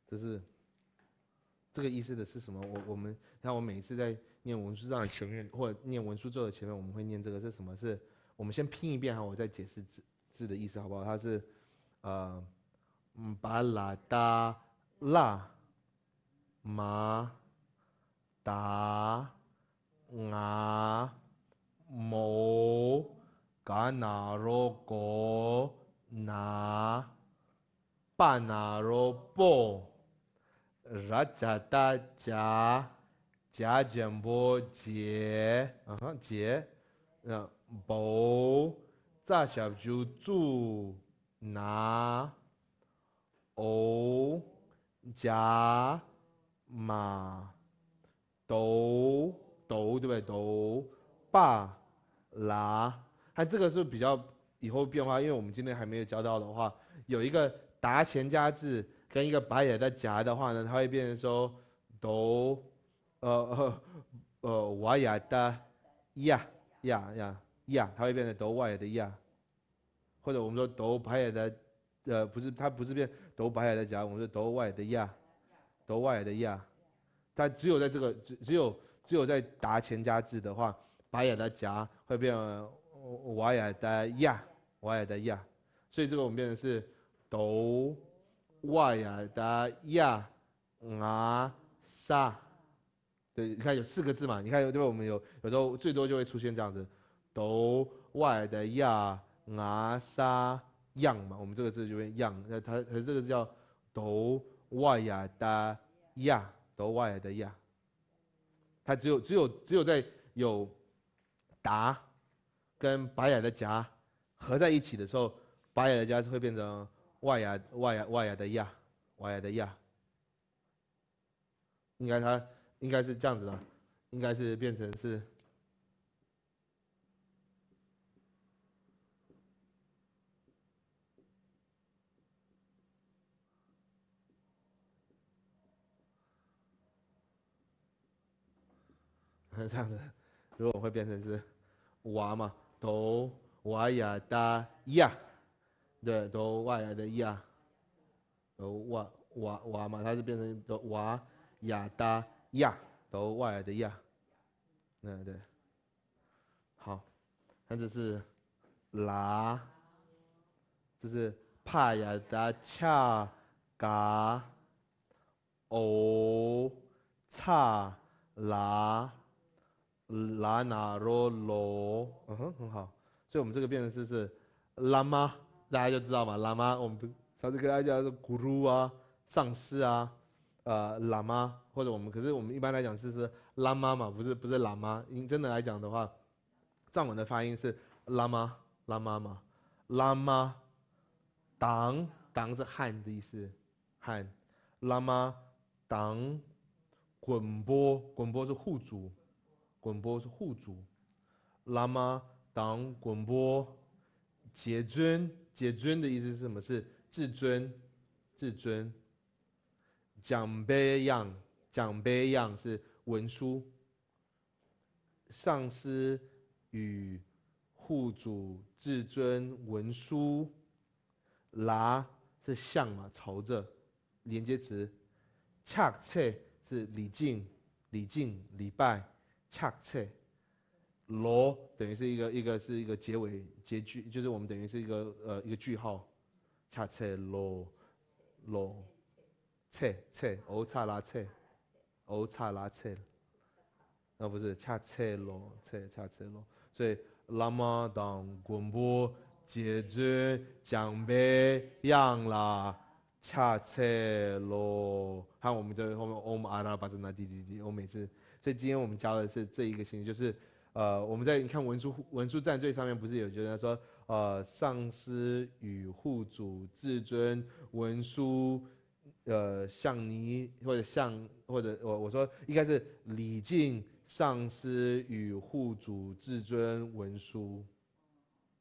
这是这个意思的是什么？我我们看我每一次在念文书上的前面，或者念文书咒的前面，我们会念这个是什么？是我们先拼一遍哈，我再解释字字的意思好不好？它是呃，嗯巴拉达拉玛达啊摩嘎那罗果那巴那罗波。拉加达加加减波节，啊哈节，那波扎小就住拿欧加马斗斗对不对？斗巴拉，它这个是比较以后变化，因为我们今天还没有教到的话，有一个达前加字。跟一个白眼在夹的话呢，它会变成说哆，呃 呃呃瓦雅的呀呀呀呀，它会变成哆瓦雅的呀，或者我们说哆白眼的，呃不是它不是变哆白眼的夹，我们说哆瓦雅的呀，哆瓦雅的呀，它只有在这个只只有只有在答前加字的话，白眼的夹会变瓦雅的呀瓦雅的呀，所以这个我们变成是哆。瓦呀达亚啊沙，对，你看有四个字嘛？你看，这边？我们有有时候最多就会出现这样子，都瓦的亚啊沙样嘛。我们这个字就会样，那它它这个字叫都瓦呀达亚，都瓦呀的亚。它只有只有只有在有达跟白雅的夹合在一起的时候，白雅的夹会变成。外牙外牙外牙的亚，外牙的亚，应该它应该是这样子的，应该是变成是，这样子，如果会变成是娃嘛，都瓦呀达亚。对，都瓦雅的呀，都瓦瓦瓦嘛，它是变成都瓦雅达呀，都瓦雅的呀，嗯对，好，那这是拉，这是帕雅达恰嘎欧差拉拉那罗罗，嗯哼，很好，所以我们这个变成是是拉吗？大家就知道嘛，喇嘛，我们不上次跟大家讲是古鲁啊，上师啊，呃，喇嘛，或者我们，可是我们一般来讲是是喇嘛嘛，不是不是喇嘛。因真的来讲的话，藏文的发音是喇嘛，喇嘛嘛，喇嘛，党党是汉的意思，汉，喇嘛党，滚波滚波是护主，滚波是护主，喇嘛党滚波，结尊。解尊的意思是什么？是至尊，至尊。奖杯样，奖杯样是文书。上师与护主至尊文书，拉是向嘛，朝着。连接词，恰切是礼敬，礼敬礼拜，恰切。罗等于是一个一个是一个结尾结句，就是我们等于是一个呃一个句号，恰切罗罗切切欧差拉切欧差拉切，那不是恰切罗切恰切罗，所以拉玛当滚波结尊奖杯样啦恰切罗，看我们这后面欧姆阿拉巴兹那滴滴滴，我每次，所以今天我们教的是这一个形式，就是。呃，我们在你看文书文书站最上面不是有觉得说，呃，上司与护主至尊文书，呃，向你或者向或者我我说应该是礼敬上司与护主至尊文书，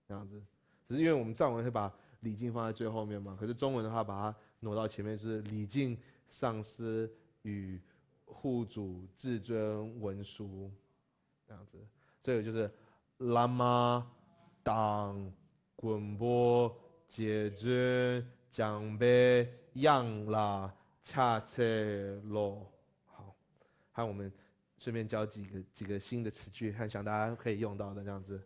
这样子，只是因为我们藏文会把礼敬放在最后面嘛，可是中文的话把它挪到前面是礼敬上司与护主至尊文书，这样子。这个就是喇嘛当滚波解尊奖杯样啦恰切罗。好，还有我们顺便教几个几个新的词句，看想大家可以用到的这样子。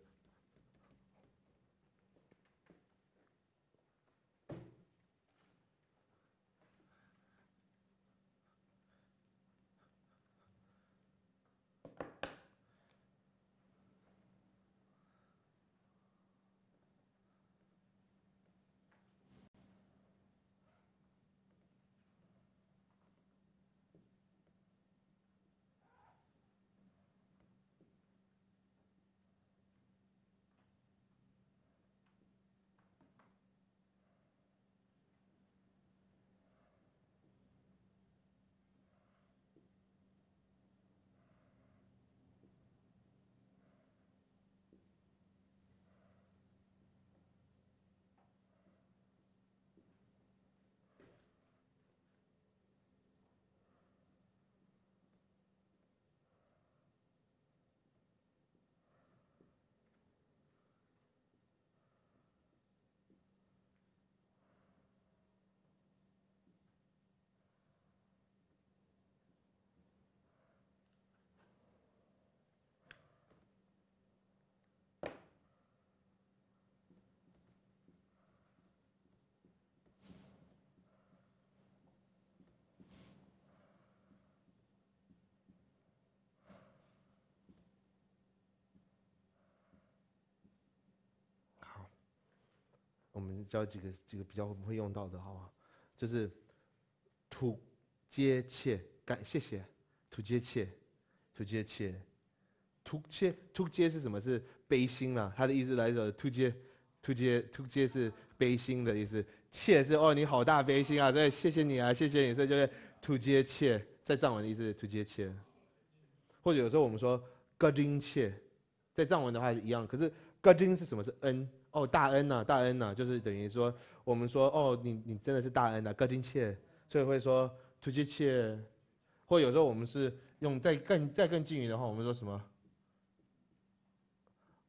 我们教几个几个比较会用到的，好不好？就是土接切感谢谢，土接切，土接切，土接土接是什么？是悲心啦。他的意思来说，土接土接土接是悲心的意思，切是哦你好大悲心啊，所以谢谢你啊，谢谢你，所以就是土接切，在藏文的意思土接切，或者有时候我们说格丁切，在藏文的话是一样，可是格丁是什么？是恩。哦，大恩呐，大恩呐，就是等于说，我们说，哦，你你真的是大恩呐，格丁切，所以会说突厥切，或有时候我们是用再更再更近语的话，我们说什么？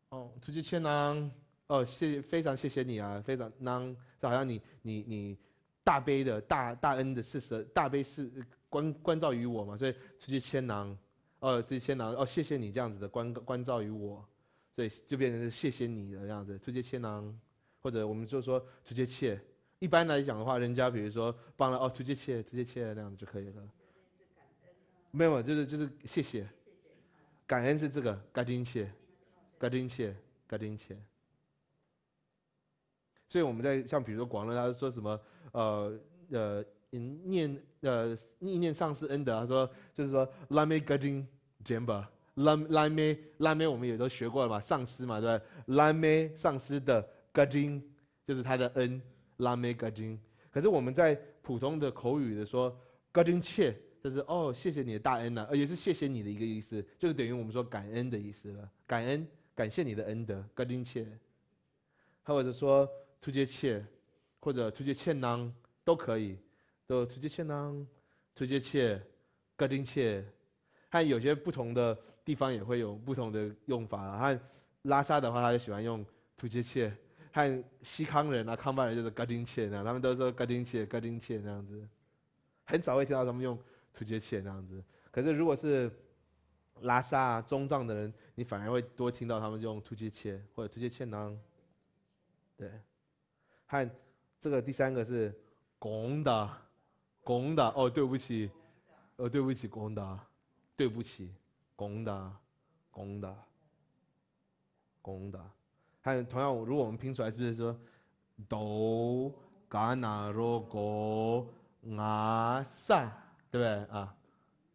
哦，突厥切囊，哦，谢非常谢谢你啊，非常囊，就好像你你你大悲的大大恩的事实，大悲是关关照于我嘛，所以出去切囊，哦，突厥切囊，哦，谢谢你这样子的关关照于我。对，就变成是谢谢你的样子，突接切囊，或者我们就说突接切。一般来讲的话，人家比如说帮了哦，突接切，突接切那样子就可以了。没有，就是就是谢谢，感恩是这个，嘎丁切，嘎丁切，嘎丁切。所以我们在像比如说广论，他说什么呃呃念呃念念上师恩德，他说就是说拉梅嘎丁简拉拉梅拉梅，我们也都学过了嘛，上师嘛，对吧？拉梅上师的格金就是他的恩，拉梅格金。可是我们在普通的口语的说格金切，就是哦，谢谢你的大恩呐，也是谢谢你的一个意思，就是等于我们说感恩的意思了，感恩感谢你的恩德，格金切，或者说突厥切，或者突厥切囊都可以，都突厥切囊，突厥切，格丁切，还有些不同的。地方也会有不同的用法，和拉萨的话，他就喜欢用突厥切；和西康人啊、康巴人就是格丁切那，他们都说格丁切、格丁切那样子，很少会听到他们用突厥切那样子。可是如果是拉萨、中藏的人，你反而会多听到他们用突厥切或者突厥切囊。对，和这个第三个是贡达，贡达哦，对不起，哦，对不起，贡达，对不起。公的，公的，公的，还有同样，如果我们拼出来，是不是说哆嘎那罗果啊萨，对不对啊？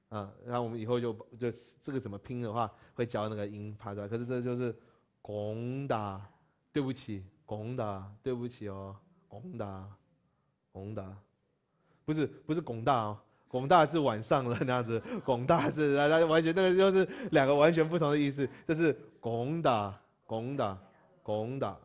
啊，然后我们以后就就这个怎么拼的话，会教那个音发出来。可是这就是公的，对不起，公的，对不起哦，公的，公的，不是不是公大哦。广大是晚上了那样子，广大是大家完全那个就是两个完全不同的意思，这是广大广大广大，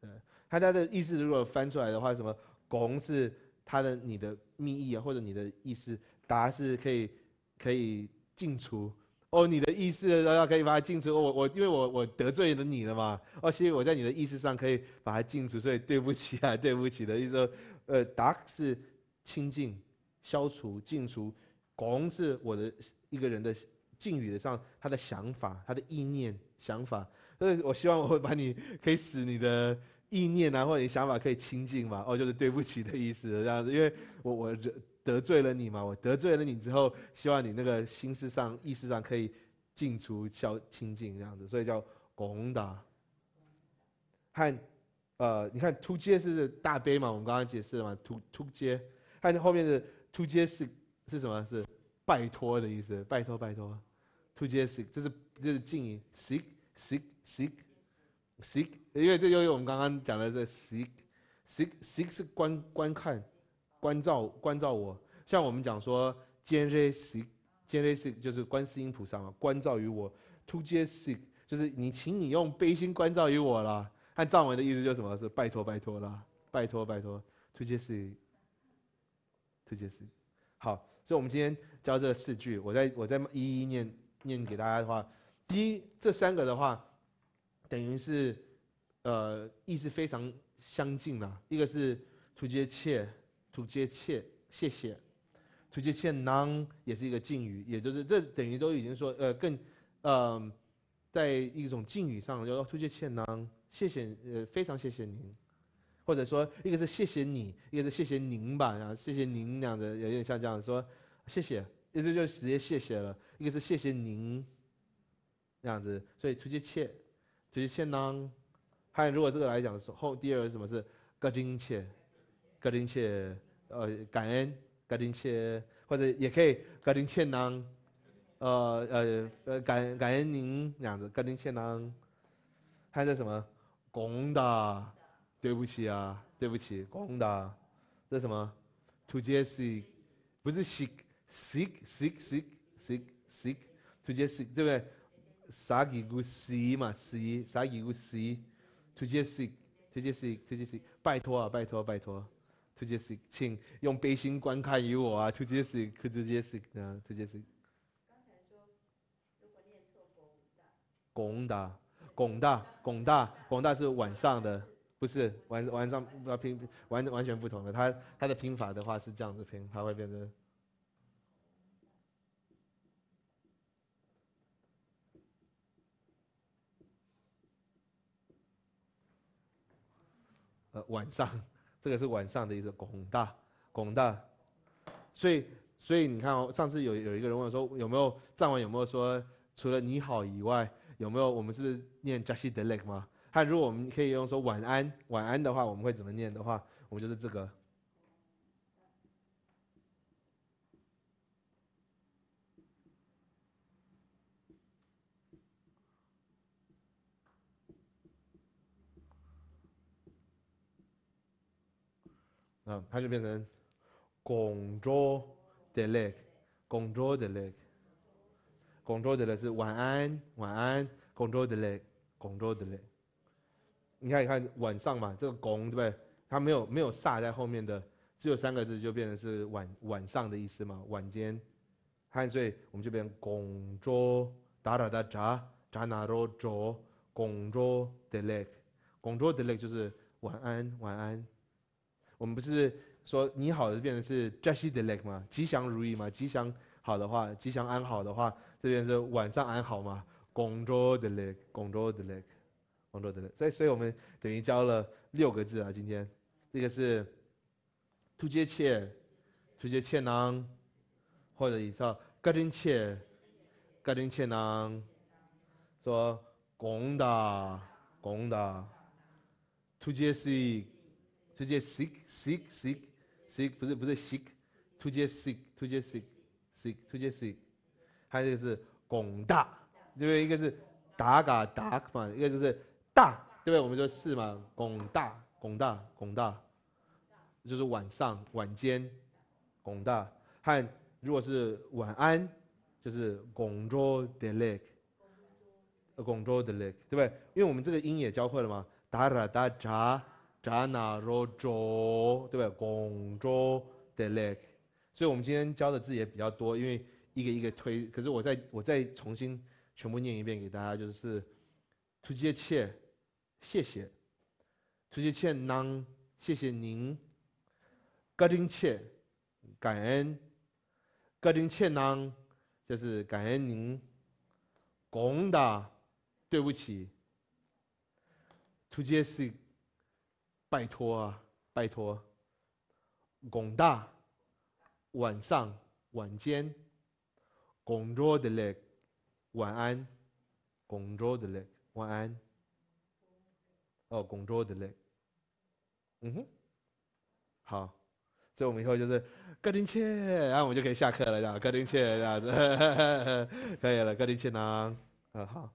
对，它它的意思如果翻出来的话，什么广是它的你的密意啊，或者你的意思，达是可以可以进出哦，你的意思然后可以把它尽除，我我因为我我得罪了你了嘛，哦，所以我在你的意思上可以把它尽除，所以对不起啊，对不起的意思，呃，达是清净。消除、尽除。拱是我的一个人的敬语的上，他的想法、他的意念、想法。所以我希望我会把你可以使你的意念啊，或者你想法可以清净嘛。哦，就是对不起的意思这样子，因为我我得得罪了你嘛，我得罪了你之后，希望你那个心思上、意识上可以尽除、消清净这样子，所以叫拱打。和呃，你看突接是大悲嘛，我们刚刚解释了嘛，突突接，看后面的突接是是什么？是拜托的意思，拜托拜托。突接是这是这是敬语，seek seek。seek seek，因为这就是我们刚刚讲的这 seek seek seek 是观观看、关照、关照我。像我们讲说 jane seek jane seek 就是观世音菩萨嘛，关照于我。to j seek 就是你，请你用悲心关照于我啦。按藏文的意思就是什么？是拜托拜托啦，拜托拜托。to j seek to j seek 好，所以我们今天教这四句，我再我再一一念念给大家的话，第一这三个的话。等于是，呃，意思非常相近啦。一个是图接切，图接切，谢谢。图接切 non 也是一个敬语，也就是这等于都已经说，呃，更，呃，在一种敬语上，要图接切 non，谢谢，呃，非常谢谢您。或者说，一个是谢谢你，一个是谢谢您吧，然后谢谢您那样的，有点像这样说，谢谢，意思就直接谢谢了。一个是谢谢您，这样子，所以图接切。就是欠囊，还有如果这个来讲的时候，第二个什么是格丁切，格丁切，呃，感恩格丁切，或者也可以格丁切囊，呃呃呃感感恩您这样子格丁切囊，还有这什么公的，对不起啊，对不起，公的，这什么？To Jesse，不是 sick，sick，sick，sick，sick，to Jesse，对不对？啥几个 C 嘛？C 啥几个 C？To Jesse，To Jesse，To Jesse，拜托啊，拜托，拜托，To Jesse，请用悲心观看于我啊，To Jesse，To Jesse，啊，To Jesse。刚才说，如果念错拱大，拱大，拱大，拱大是晚上的，不是晚晚上要拼完完全不同的，它它的拼法的话是这样子拼，它会变成。呃，晚上，这个是晚上的意思，广大，广大，所以，所以你看哦，上次有有一个人问我说，有没有藏文有没有说，除了你好以外，有没有我们是不是念 Jashi Delek 吗？还如果我们可以用说晚安，晚安的话，我们会怎么念的话，我们就是这个。嗯，它就变成广州的嘞，广州的嘞，广州的嘞是晚安，晚安，广州的嘞，广州的嘞。你看，你看晚上嘛，这个“拱”对不对？它没有没有“煞”在后面的，只有三个字，就变成是晚晚上的意思嘛，晚间。看，所以我们就变广州哒哒哒喳喳那罗州，广州的嘞，广州的嘞就是晚安，晚安。我们不是说你好的变成是 Jesse the leg 吗？吉祥如意吗？吉祥好的话，吉祥安好的话，这边是晚上安好吗？广州的 leg，广州的 leg，广州的 leg。所以，所以我们等于教了六个字啊。今天这个是突接切，突接切囊，或者以上格林切，格林切囊，说广大，广大，突接是。突接 sick sick sick sick 不是不是 sick，突接 sick 突接 sick sick 突接 sick，还有一个是广大，对不对？一个是达嘎达嘛，一个就是大，对不对？我们说是嘛，拱大拱大拱大，就是晚上晚间，拱大和如果是晚安，就是拱州的 leg，广州的 leg，对不对？因为我们这个音也教会了嘛，达啦达扎。扎那罗州，对不对？拱州的 lake，所以我们今天教的字也比较多，因为一个一个推。可是我再我再重新全部念一遍给大家，就是突接切，谢谢；突接切囊，谢谢您；格丁切，感恩，格林切囊就是感恩您，公的对不起，突厥是拜托啊，拜托，公大晚上晚间，工作的嘞，晚安，工作的嘞，晚安，哦，公着的嘞，嗯哼，好。所以我们以后就是格林切，然后我们就可以下课了，这样格林切这样子，可以了，格林切呢，嗯好，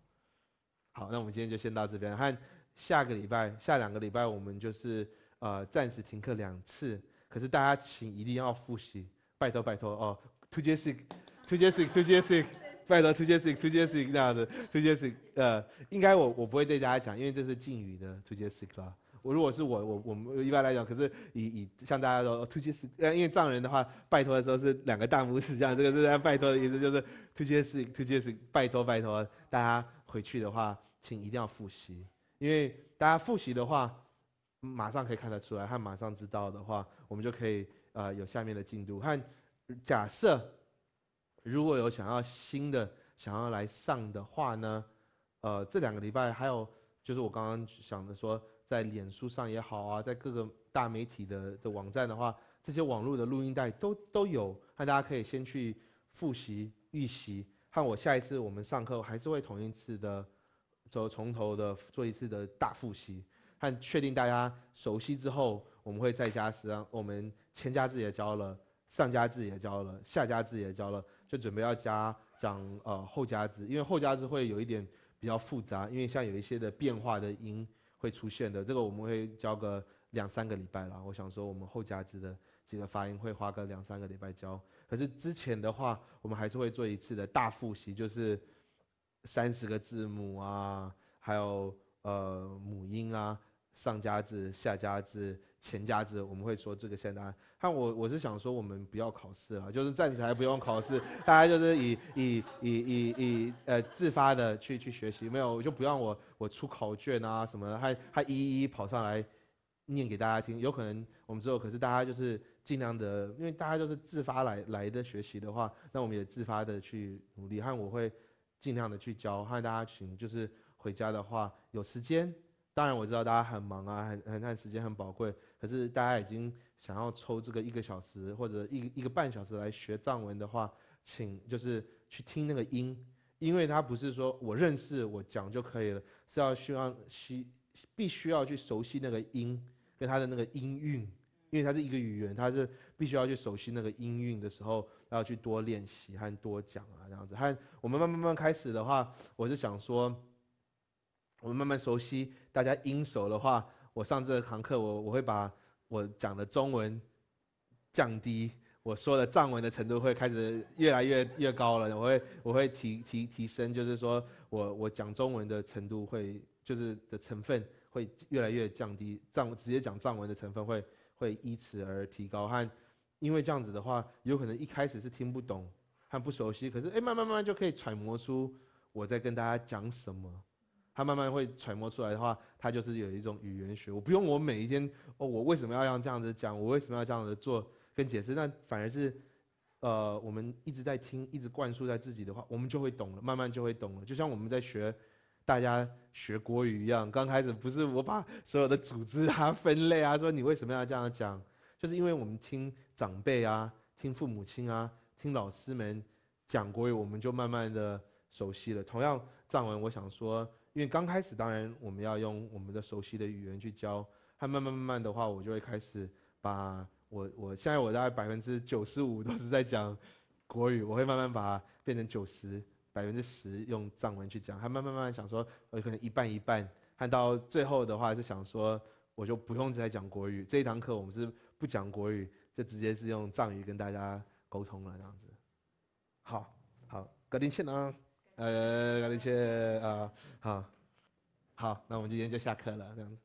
好，那我们今天就先到这边，和下个礼拜、下两个礼拜我们就是呃暂时停课两次，可是大家请一定要复习，拜托拜托哦，to Jessic，to Jessic，to Jessic，拜托，two Jessic，to Jessic 这样子，to Jessic，呃，应该我我不会对大家讲，因为这是敬语的 two Jessic 啦。我如果是我，我我们一般来讲，可是以以像大家说突厥是，呃，因为藏人的话，拜托的时候是两个大拇指这样，这个是在拜托的意思，就是突厥是突厥是拜托拜托大家回去的话，请一定要复习，因为大家复习的话，马上可以看得出来，和马上知道的话，我们就可以呃有下面的进度。和假设如果有想要新的想要来上的话呢，呃，这两个礼拜还有就是我刚刚想的说。在脸书上也好啊，在各个大媒体的的网站的话，这些网络的录音带都都有，那大家可以先去复习预习。看我下一次我们上课还是会同一次的，走从头的做一次的大复习，看确定大家熟悉之后，我们会再加上我们前加字也教了，上加字也教了，下加字也教了，就准备要加讲呃后加字，因为后加字会有一点比较复杂，因为像有一些的变化的音。会出现的，这个我们会教个两三个礼拜了。我想说，我们后加字的几个发音会花个两三个礼拜教。可是之前的话，我们还是会做一次的大复习，就是三十个字母啊，还有呃母音啊，上加字、下加字。前加字，我们会说这个现在。但我，我是想说，我们不要考试了，就是暂时还不用考试，大家就是以以以以以呃自发的去去学习，没有就不让我我出考卷啊什么，还还一一跑上来念给大家听。有可能我们之后，可是大家就是尽量的，因为大家就是自发来来的学习的话，那我们也自发的去努力。和我会尽量的去教，和大家请就是回家的话有时间。当然我知道大家很忙啊，很很很时间很宝贵。可是大家已经想要抽这个一个小时或者一一个半小时来学藏文的话，请就是去听那个音，因为它不是说我认识我讲就可以了，是要需要需必须要去熟悉那个音跟它的那个音韵，因为它是一个语言，它是必须要去熟悉那个音韵的时候，要去多练习和多讲啊这样子。和我们慢慢慢开始的话，我是想说。我们慢慢熟悉，大家音熟的话，我上这堂课，我我会把我讲的中文降低，我说的藏文的程度会开始越来越越高了。我会我会提提提升，就是说我我讲中文的程度会就是的成分会越来越降低，藏直接讲藏文的成分会会依此而提高。和因为这样子的话，有可能一开始是听不懂和不熟悉，可是哎慢慢慢慢就可以揣摩出我在跟大家讲什么。他慢慢会揣摩出来的话，他就是有一种语言学。我不用我每一天哦，我为什么要让这样子讲？我为什么要这样子做跟解释？那反而是，呃，我们一直在听，一直灌输在自己的话，我们就会懂了，慢慢就会懂了。就像我们在学，大家学国语一样，刚开始不是我把所有的组织啊、分类啊，说你为什么要这样讲，就是因为我们听长辈啊、听父母亲啊、听老师们讲国语，我们就慢慢的熟悉了。同样藏文，我想说。因为刚开始，当然我们要用我们的熟悉的语言去教，它慢慢慢慢的话，我就会开始把我我现在我大概百分之九十五 都是在讲国语，我会慢慢把它变成九十百分之十用藏文去讲，还慢慢慢慢想说，我可能一半一半，看到最后的话是想说，我就不用再讲国语，这一堂课我们是不讲国语，就直接是用藏语跟大家沟通了这样子。好，好，格林切啊。呃，感谢啊，好，好，那我们今天就下课了，这样子。